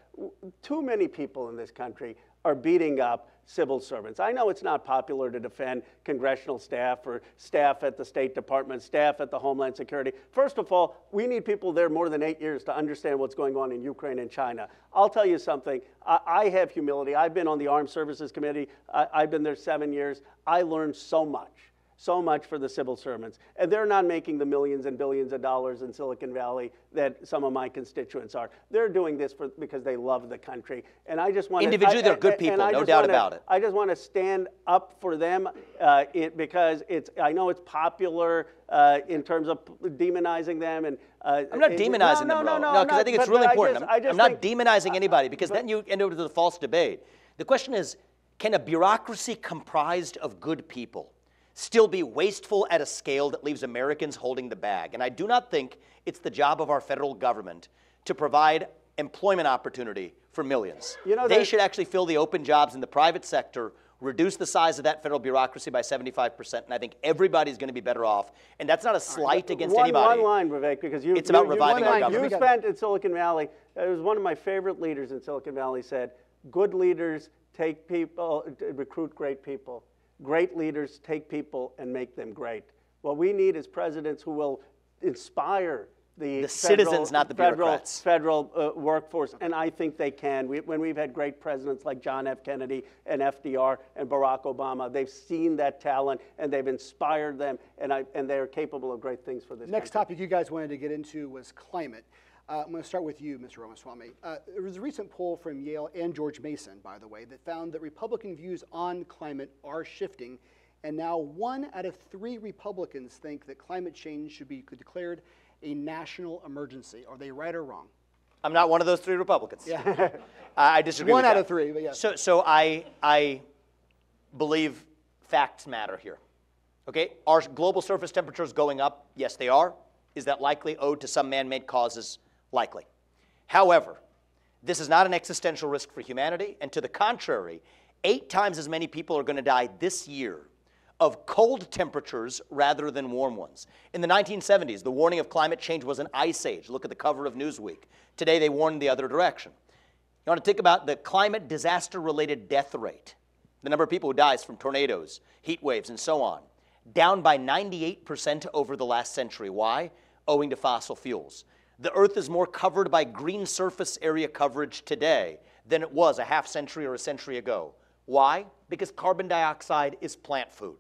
too many people in this country are beating up civil servants. I know it's not popular to defend congressional staff or staff at the State Department, staff at the Homeland Security. First of all, we need people there more than eight years to understand what's going on in Ukraine and China. I'll tell you something. I, I have humility. I've been on the Armed Services Committee. I, I've been there seven years. I learned so much so much for the civil servants. And they're not making the millions and billions of dollars in Silicon Valley that some of my constituents are. They're doing this for, because they love the country. And I just want Individually, they're good people, no doubt about it. I just want to stand up for them uh, it, because it's, I know it's popular uh, in terms of demonizing them. And uh, I'm not it- demonizing no, them, no, no, No, because I think it's really I important. just- I'm, I just I'm not demonizing anybody because but- then you end up with a false debate. The question is can a bureaucracy comprised of good people still be wasteful at a scale that leaves Americans holding the bag? And I do not think it's the job of our federal government to provide employment opportunity for millions. You know, they should actually fill the open jobs in the private sector. Reduce the size of that federal bureaucracy by 75%, and I think everybody's going to be better off. And that's not a slight against one, anybody. One line, Vivek, because you, It's you- about you reviving our government. You spent in Silicon Valley. It was one of my favorite leaders in Silicon Valley said, "Good leaders take people, recruit great people. Great leaders take people and make them great." What we need is presidents who will inspire the, The federal- citizens, not the federal, bureaucrats. federal uh, workforce, and I think they can. We, when we've had great presidents like John F. Kennedy and FDR and Barack Obama, they've seen that talent and they've inspired them, and, I, and they are capable of great things for this Next country. topic you guys wanted to get into was climate. Uh, I'm going to start with you, Mr. Ramaswamy. Uh, there was a recent poll from Yale and George Mason, by the way, that found that Republican views on climate are shifting, and now one out of three Republicans think that climate change should be declared a national emergency. Are they right or wrong? I'm not one of those three Republicans. Yeah. *laughs* I I disagree. One out that. of three, but yes. So, so I, I believe facts matter here. Okay, are global surface temperatures going up? Yes, they are. Is that likely owed to some man-made causes? Likely. However, this is not an existential risk for humanity, and to the contrary, eight times as many people are going to die this year of cold temperatures rather than warm ones. In the 1970s, the warning of climate change was an ice age. Look at the cover of Newsweek. Today, they warn the other direction. You want to think about the climate disaster related death rate, the number of people who dies from tornadoes, heat waves, and so on, down by 98% over the last century. Why? Owing to fossil fuels. The Earth is more covered by green surface area coverage today than it was a half century or a century ago. Why? Because carbon dioxide is plant food.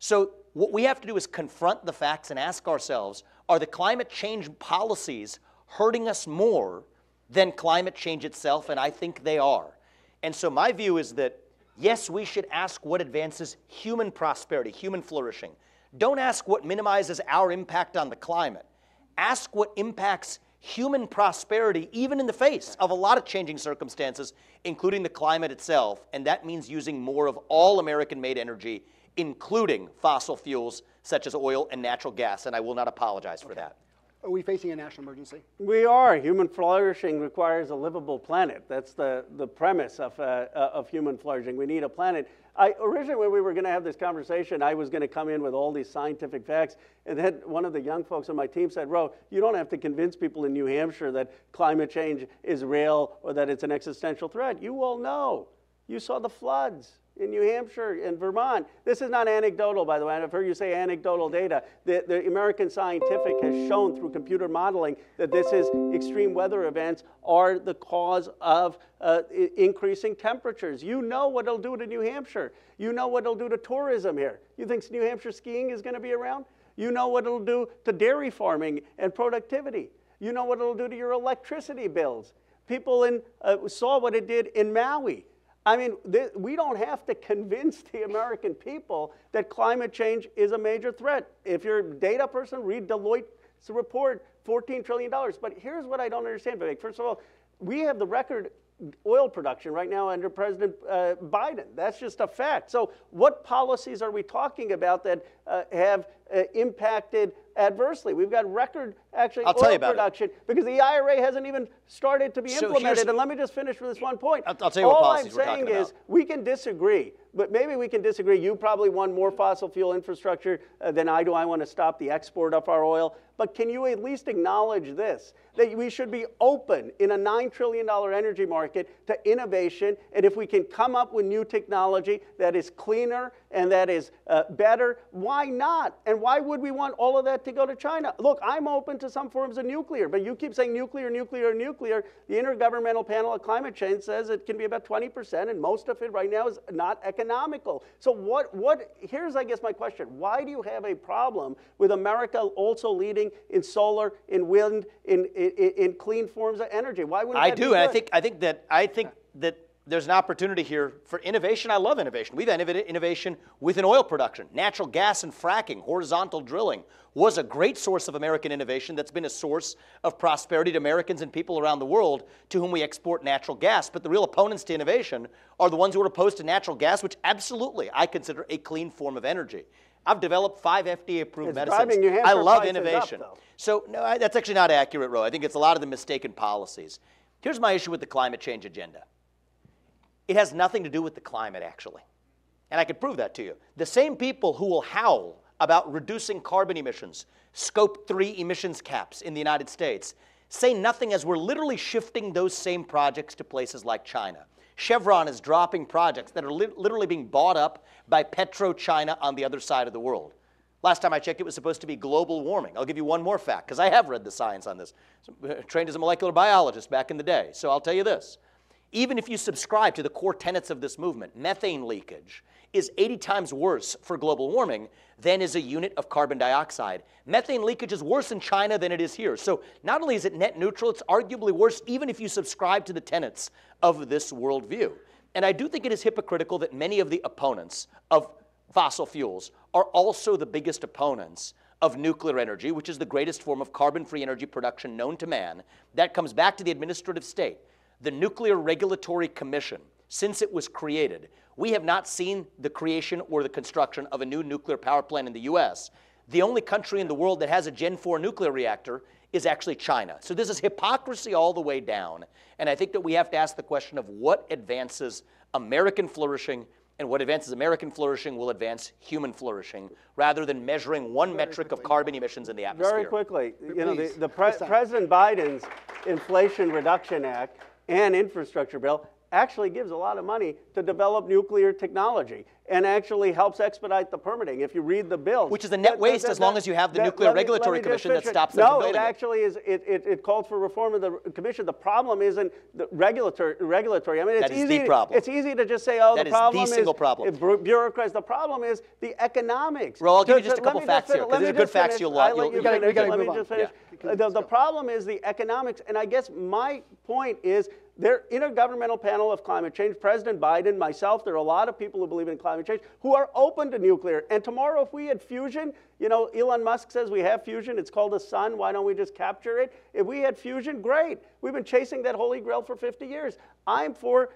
So, what we have to do is confront the facts and ask ourselves are the climate change policies hurting us more than climate change itself? And I think they are. And so, my view is that yes, we should ask what advances human prosperity, human flourishing. Don't ask what minimizes our impact on the climate. Ask what impacts human prosperity, even in the face of a lot of changing circumstances, including the climate itself. And that means using more of all American made energy, including fossil fuels such as oil and natural gas. And I will not apologize for that. Are we facing a national emergency? We are. Human flourishing requires a livable planet. That's the, the premise of, uh, uh, of human flourishing. We need a planet. I, originally, when we were going to have this conversation, I was going to come in with all these scientific facts. And then one of the young folks on my team said, Ro, you don't have to convince people in New Hampshire that climate change is real or that it's an existential threat. You all know. You saw the floods in New Hampshire and Vermont. This is not anecdotal, by the way. I've heard you say anecdotal data. The, the, American Scientific has shown through computer modeling that this is extreme weather events are the cause of uh, increasing temperatures. You know what it'll do to New Hampshire. You know what it'll do to tourism here. You think New Hampshire skiing is going to be around? You know what it'll do to dairy farming and productivity. You know what it'll do to your electricity bills. People in, uh, saw what it did in Maui. I mean, we don't have to convince the American people that climate change is a major threat. If you're a data person, read Deloitte's report, $14 trillion. But here's what I don't understand, Vivek. First of all, we have the record oil production right now under President uh, Biden. That's just a fact. So, what policies are we talking about that uh, have uh, impacted adversely? We've got record actually I'll oil production it. because the IRA hasn't even started to be so implemented. And let me just finish with this one point. I'll, I'll tell you All what policies I'm saying is about. we can disagree, but maybe we can disagree. You probably want more fossil fuel infrastructure uh, than I do. I want to stop the export of our oil. But can you at least acknowledge this? That we should be open in a $9 trillion energy market to innovation. And if we can come up with new technology that is cleaner and that is uh, better, why not? And why would we want all of that to go to China? Look, I'm open to some forms of nuclear, but you keep saying nuclear, nuclear, nuclear. The Intergovernmental Panel on Climate Change says it can be about 20%, and most of it right now is not economical. So, what, what, here's, I guess, my question. Why do you have a problem with America also leading in solar, in wind, in, in, in clean forms of energy? Why wouldn't I do, and I think, I think that, I think that there's an opportunity here for innovation. I love innovation. We've innovated innovation within oil production. Natural gas and fracking, horizontal drilling was a great source of American innovation that's been a source of prosperity to Americans and people around the world to whom we export natural gas. But the real opponents to innovation are the ones who are opposed to natural gas, which absolutely I consider a clean form of energy. I've developed five FDA-approved medicines. I love innovation. Up, so no, I, that's actually not accurate, Ro. I think it's a lot of the mistaken policies. Here's my issue with the climate change agenda. It has nothing to do with the climate, actually. And I could prove that to you. The same people who will howl about reducing carbon emissions, scope three emissions caps in the United States, say nothing as we're literally shifting those same projects to places like China. Chevron is dropping projects that are li- literally being bought up by PetroChina on the other side of the world. Last time I checked, it was supposed to be global warming. I'll give you one more fact, because I have read the science on this. Uh, trained as a molecular biologist back in the day. So I'll tell you this even if you subscribe to the core tenets of this movement, methane leakage is 80 times worse for global warming than is a unit of carbon dioxide. Methane leakage is worse in China than it is here. So not only is it net neutral, it's arguably worse even if you subscribe to the tenets of this worldview. And I do think it is hypocritical that many of the opponents of fossil fuels are also the biggest opponents of nuclear energy, which is the greatest form of carbon free energy production known to man. That comes back to the administrative state the Nuclear Regulatory Commission, since it was created, we have not seen the creation or the construction of a new nuclear power plant in the US. The only country in the world that has a Gen 4 nuclear reactor is actually China. So this is hypocrisy all the way down. And I think that we have to ask the question of what advances American flourishing and what advances American flourishing will advance human flourishing rather than measuring one Very metric quickly. of carbon emissions in the atmosphere. Very quickly, you know, the, the pre President Biden's Inflation Reduction Act and infrastructure bill actually gives a lot of money to develop nuclear technology. And actually helps expedite the permitting. If you read the bill, Which is a net waste as long as you have the Nuclear Regulatory Commission that stops them no, from it building it. actually is. It, it, it called for reform of the commission. The problem isn't the regulatory. Regulatory. I mean, it's That is easy. the problem. It's easy to just say, oh, That the is the problem single problem. uh, bureaucrats. The problem is the economics. Well, I'll give you just a couple me facts fin- here, 'cause let these me are good just facts finish. you'll I lo- let you'll- we gotta- gotta Let me move just on. finish. The, the problem is the economics, and I guess my point is their intergovernmental panel of climate change, President Biden, myself, there are a lot of people who believe in climate change who are open to nuclear. And tomorrow, if we had fusion, you know, Elon Musk says we have fusion. It's called the sun. Why don't we just capture it? If we had fusion, great. We've been chasing that holy grail for 50 years. I'm for.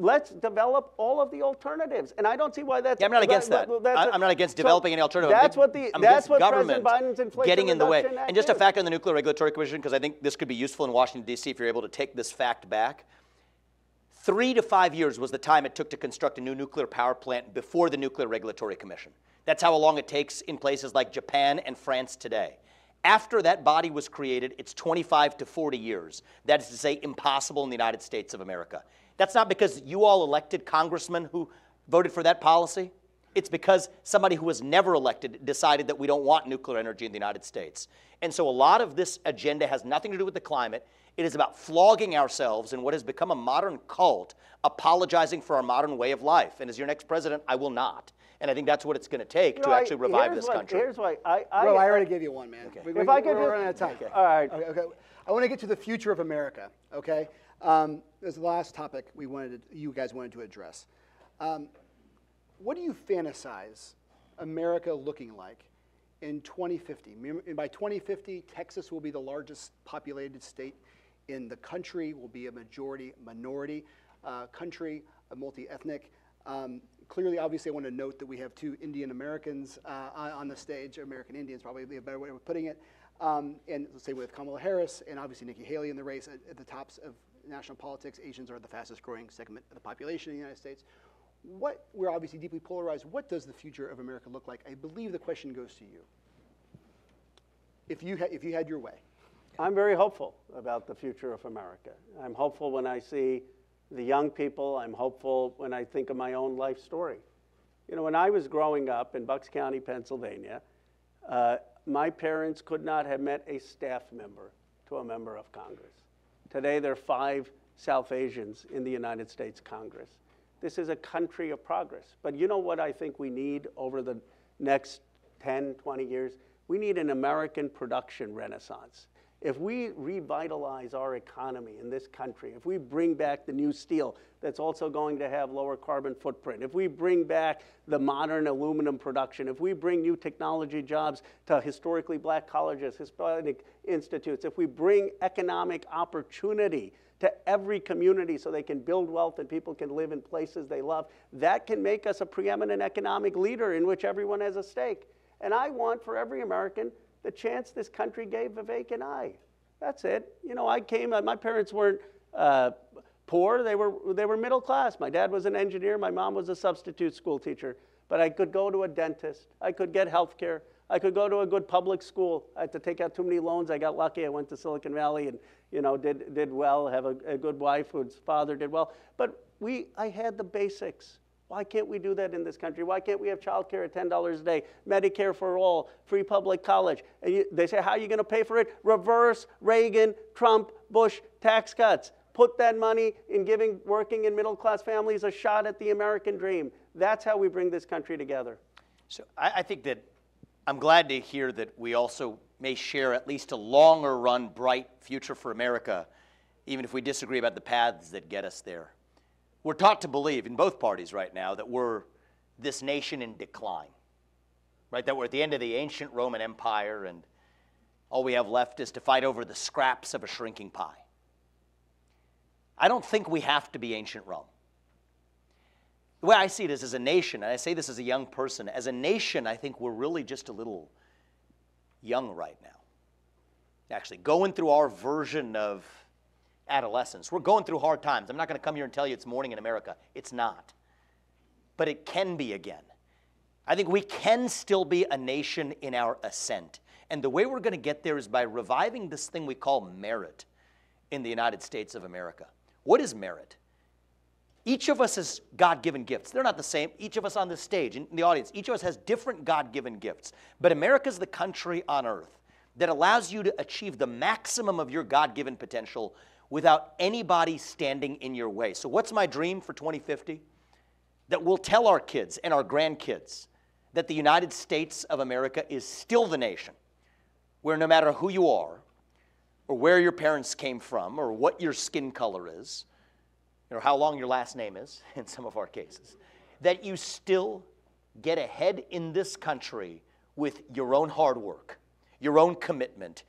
Let's develop all of the alternatives, and I don't see why that's. Yeah, I'm not against that. I- a- I'm not against so developing any alternative. That's what the. I'm that's what government President Biden's Inflation getting in the way. Act And just a fact on the Nuclear Regulatory Commission, because I think this could be useful in Washington D.C. if you're able to take this fact back. Three to five years was the time it took to construct a new nuclear power plant before the Nuclear Regulatory Commission. That's how long it takes in places like Japan and France today. After that body was created, it's 25 to 40 years. That is to say, impossible in the United States of America. That's not because you all elected congressmen who voted for that policy. It's because somebody who was never elected decided that we don't want nuclear energy in the United States. And so a lot of this agenda has nothing to do with the climate. It is about flogging ourselves in what has become a modern cult, apologizing for our modern way of life. And as your next president, I will not. And I think that's what it's going to take You to know, I- actually revive this what- country. Here's why I. I Bro, I already gave you one, man. We, If I could we're just- running out of time. All right. Okay, okay. I want to get to the future of America. Okay, um, this is the last topic we wanted, to, you guys wanted to address. Um, what do you fantasize America looking like in 2050? And By 2050, Texas will be the largest populated state in the country. Will be a majority minority uh, country, a multi-ethnic. Um, clearly, obviously, I want to note that we have two Indian Americans uh, on the stage. American Indians, probably a better way of putting it. Um, and the same with Kamala Harris and obviously Nikki Haley in the race at, at the tops of national politics. Asians are the fastest growing segment of the population in the United States. What we're obviously deeply polarized. What does the future of America look like? I believe the question goes to you. If you if you had your way, I'm very hopeful about the future of America. I'm hopeful when I see the young people. I'm hopeful when I think of my own life story. You know, when I was growing up in Bucks County, Pennsylvania, uh, my parents could not have met a staff member to a member of Congress. Today, there are five South Asians in the United States Congress. This is a country of progress. But you know what I think we need over the next 10, 20 years? We need an American production renaissance. If we revitalize our economy in this country, if we bring back the new steel that's also going to have lower carbon footprint, if we bring back the modern aluminum production, if we bring new technology jobs to historically black colleges, Hispanic institutes, if we bring economic opportunity to every community so they can build wealth and people can live in places they love, that can make us a preeminent economic leader in which everyone has a stake. And I want for every American the chance this country gave Vivek and I. That's it. You know, I came, uh, my parents weren't uh, poor, they were, they were middle class. My dad was an engineer, my mom was a substitute school teacher. But I could go to a dentist, I could get health care, I could go to a good public school. I had to take out too many loans. I got lucky. I went to Silicon Valley and, you know, did, did well, have a, a good wife whose father did well. But we, I had the basics. Why can't we do that in this country? Why can't we have child care at $10 a day, Medicare for all, free public college? And you, they say, how are you going to pay for it? Reverse Reagan, Trump, Bush tax cuts. Put that money in giving working and middle class families a shot at the American dream. That's how we bring this country together. So I, I think that I'm glad to hear that we also may share at least a longer run, bright future for America, even if we disagree about the paths that get us there. We're taught to believe in both parties right now that we're this nation in decline, right? That we're at the end of the ancient Roman Empire and all we have left is to fight over the scraps of a shrinking pie. I don't think we have to be ancient Rome. The way I see it is as a nation, and I say this as a young person, as a nation, I think we're really just a little young right now. Actually, going through our version of adolescence. We're going through hard times. I'm not going to come here and tell you it's morning in America. It's not. But it can be again. I think we can still be a nation in our ascent. And the way we're going to get there is by reviving this thing we call merit in the United States of America. What is merit? Each of us has God given gifts. They're not the same. Each of us on this stage, in the audience, each of us has different God given gifts. But America's the country on earth that allows you to achieve the maximum of your God given potential without anybody standing in your way. So, what's my dream for 2050? That we'll tell our kids and our grandkids that the United States of America is still the nation where no matter who you are, or where your parents came from, or what your skin color is, or how long your last name is *laughs* in some of our cases, that you still get ahead in this country with your own hard work, your own commitment,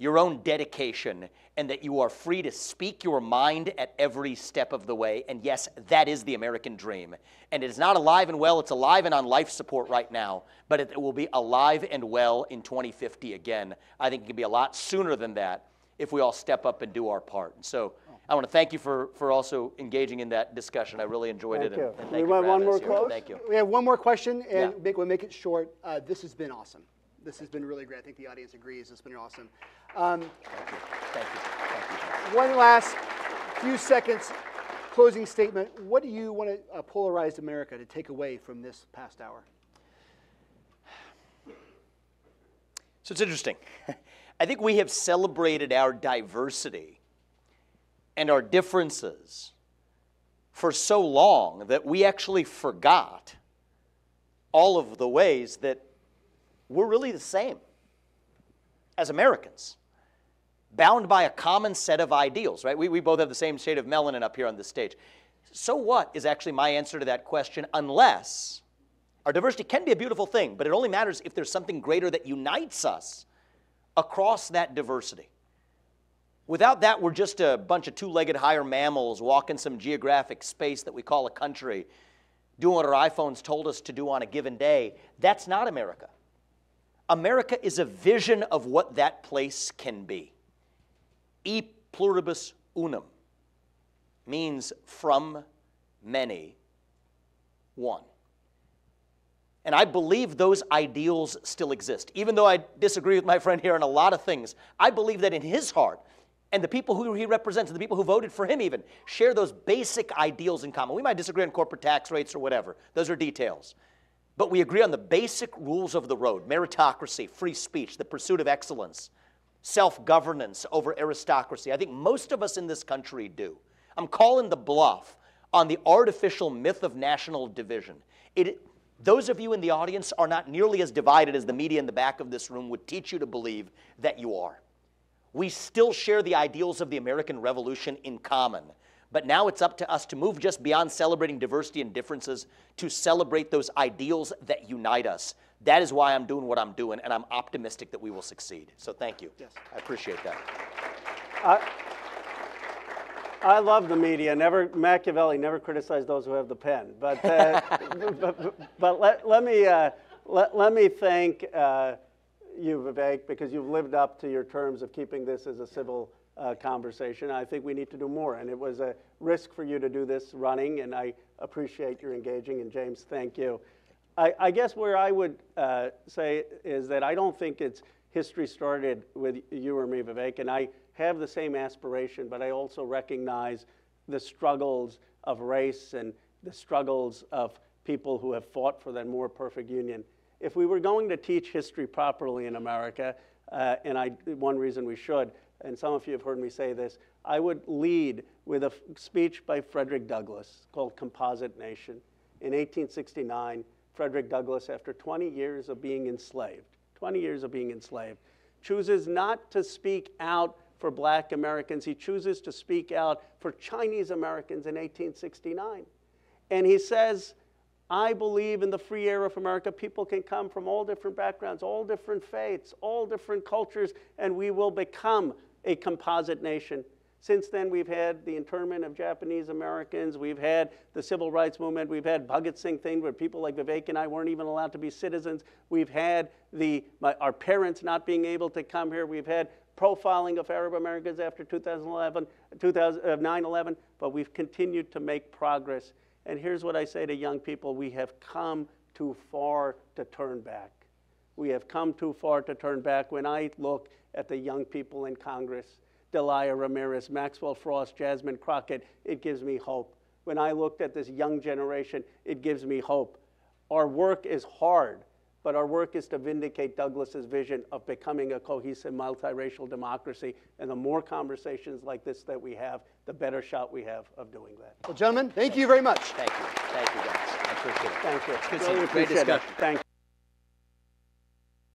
your own dedication, and that you are free to speak your mind at every step of the way. And yes, that is the American dream. And it is not alive and well, it's alive and on life support right now, but it will be alive and well in 2050 again. I think it can be a lot sooner than that if we all step up and do our part. And so I want to thank you for, for also engaging in that discussion. I really enjoyed Thank it. you. And, and We thank you want one more quote? Thank you. We have one more question, and Yeah. make, we'll make it short. Uh, this has been awesome. This has been really great. I think the audience agrees. It's been awesome. Um, Thank you. Thank you. Thank you. one last few seconds closing statement. What do you want to uh, polarized America to take away from this past hour? So it's interesting. I think we have celebrated our diversity and our differences for so long that we actually forgot all of the ways that we're really the same as Americans, bound by a common set of ideals, right? We, we both have the same shade of melanin up here on this stage. So what is actually my answer to that question, unless our diversity can be a beautiful thing, but it only matters if there's something greater that unites us across that diversity. Without that, we're just a bunch of two legged higher mammals walking some geographic space that we call a country, doing what our iPhones told us to do on a given day. That's not America. America is a vision of what that place can be. E pluribus unum means from many, one. And I believe those ideals still exist. Even though I disagree with my friend here on a lot of things, I believe that in his heart, and the people who he represents, and the people who voted for him even, share those basic ideals in common. We might disagree on corporate tax rates or whatever, those are details. But we agree on the basic rules of the road meritocracy, free speech, the pursuit of excellence, self governance over aristocracy. I think most of us in this country do. I'm calling the bluff on the artificial myth of national division. It, those of you in the audience are not nearly as divided as the media in the back of this room would teach you to believe that you are. We still share the ideals of the American Revolution in common. But now it's up to us to move just beyond celebrating diversity and differences to celebrate those ideals that unite us. That is why I'm doing what I'm doing, and I'm optimistic that we will succeed. So thank you. Yes. I appreciate that. I love the media. Never Machiavelli never criticized those who have the pen. But uh, *laughs* but, but let, let me uh, let, let me thank uh, you, Vivek, because you've lived up to your terms of keeping this as a civil uh, conversation. I think we need to do more, and it was a risk for you to do this running, and I appreciate your engaging. And James, thank you. I, I guess where I would uh, say is that I don't think it's history started with you or me, Vivek, and I have the same aspiration, but I also recognize the struggles of race and the struggles of people who have fought for that more perfect union. If we were going to teach history properly in America, uh, and I, one reason we should, and some of you have heard me say this, I would lead with a speech by Frederick Douglass called Composite Nation. In 1869, Frederick Douglass, after 20 years of being enslaved, 20 years of being enslaved, chooses not to speak out for black Americans. He chooses to speak out for Chinese Americans in 1869. And he says, I believe in the free air of America. People can come from all different backgrounds, all different faiths, all different cultures, and we will become a composite nation. Since then, we've had the internment of Japanese Americans. We've had the civil rights movement. We've had Bhagat Singh Thind where people like Vivek and I weren't even allowed to be citizens. We've had the, my, our parents not being able to come here. We've had profiling of Arab Americans after 2011, 2000, uh, 9/11. But we've continued to make progress. And here's what I say to young people: We have come too far to turn back. We have come too far to turn back. When I look at the young people in Congress, Delia Ramirez, Maxwell Frost, Jasmine Crockett, it gives me hope. when I looked at this young generation, it gives me hope. Our work is hard, but our work is to vindicate Douglas's vision of becoming a cohesive multiracial democracy. And the more conversations like this that we have, the better shot we have of doing that. Well, gentlemen, thank you very much. Thank you. Thank you, guys. I appreciate it. Thank you. Good Really seeing you. Great appreciate it. discussion. Thank you.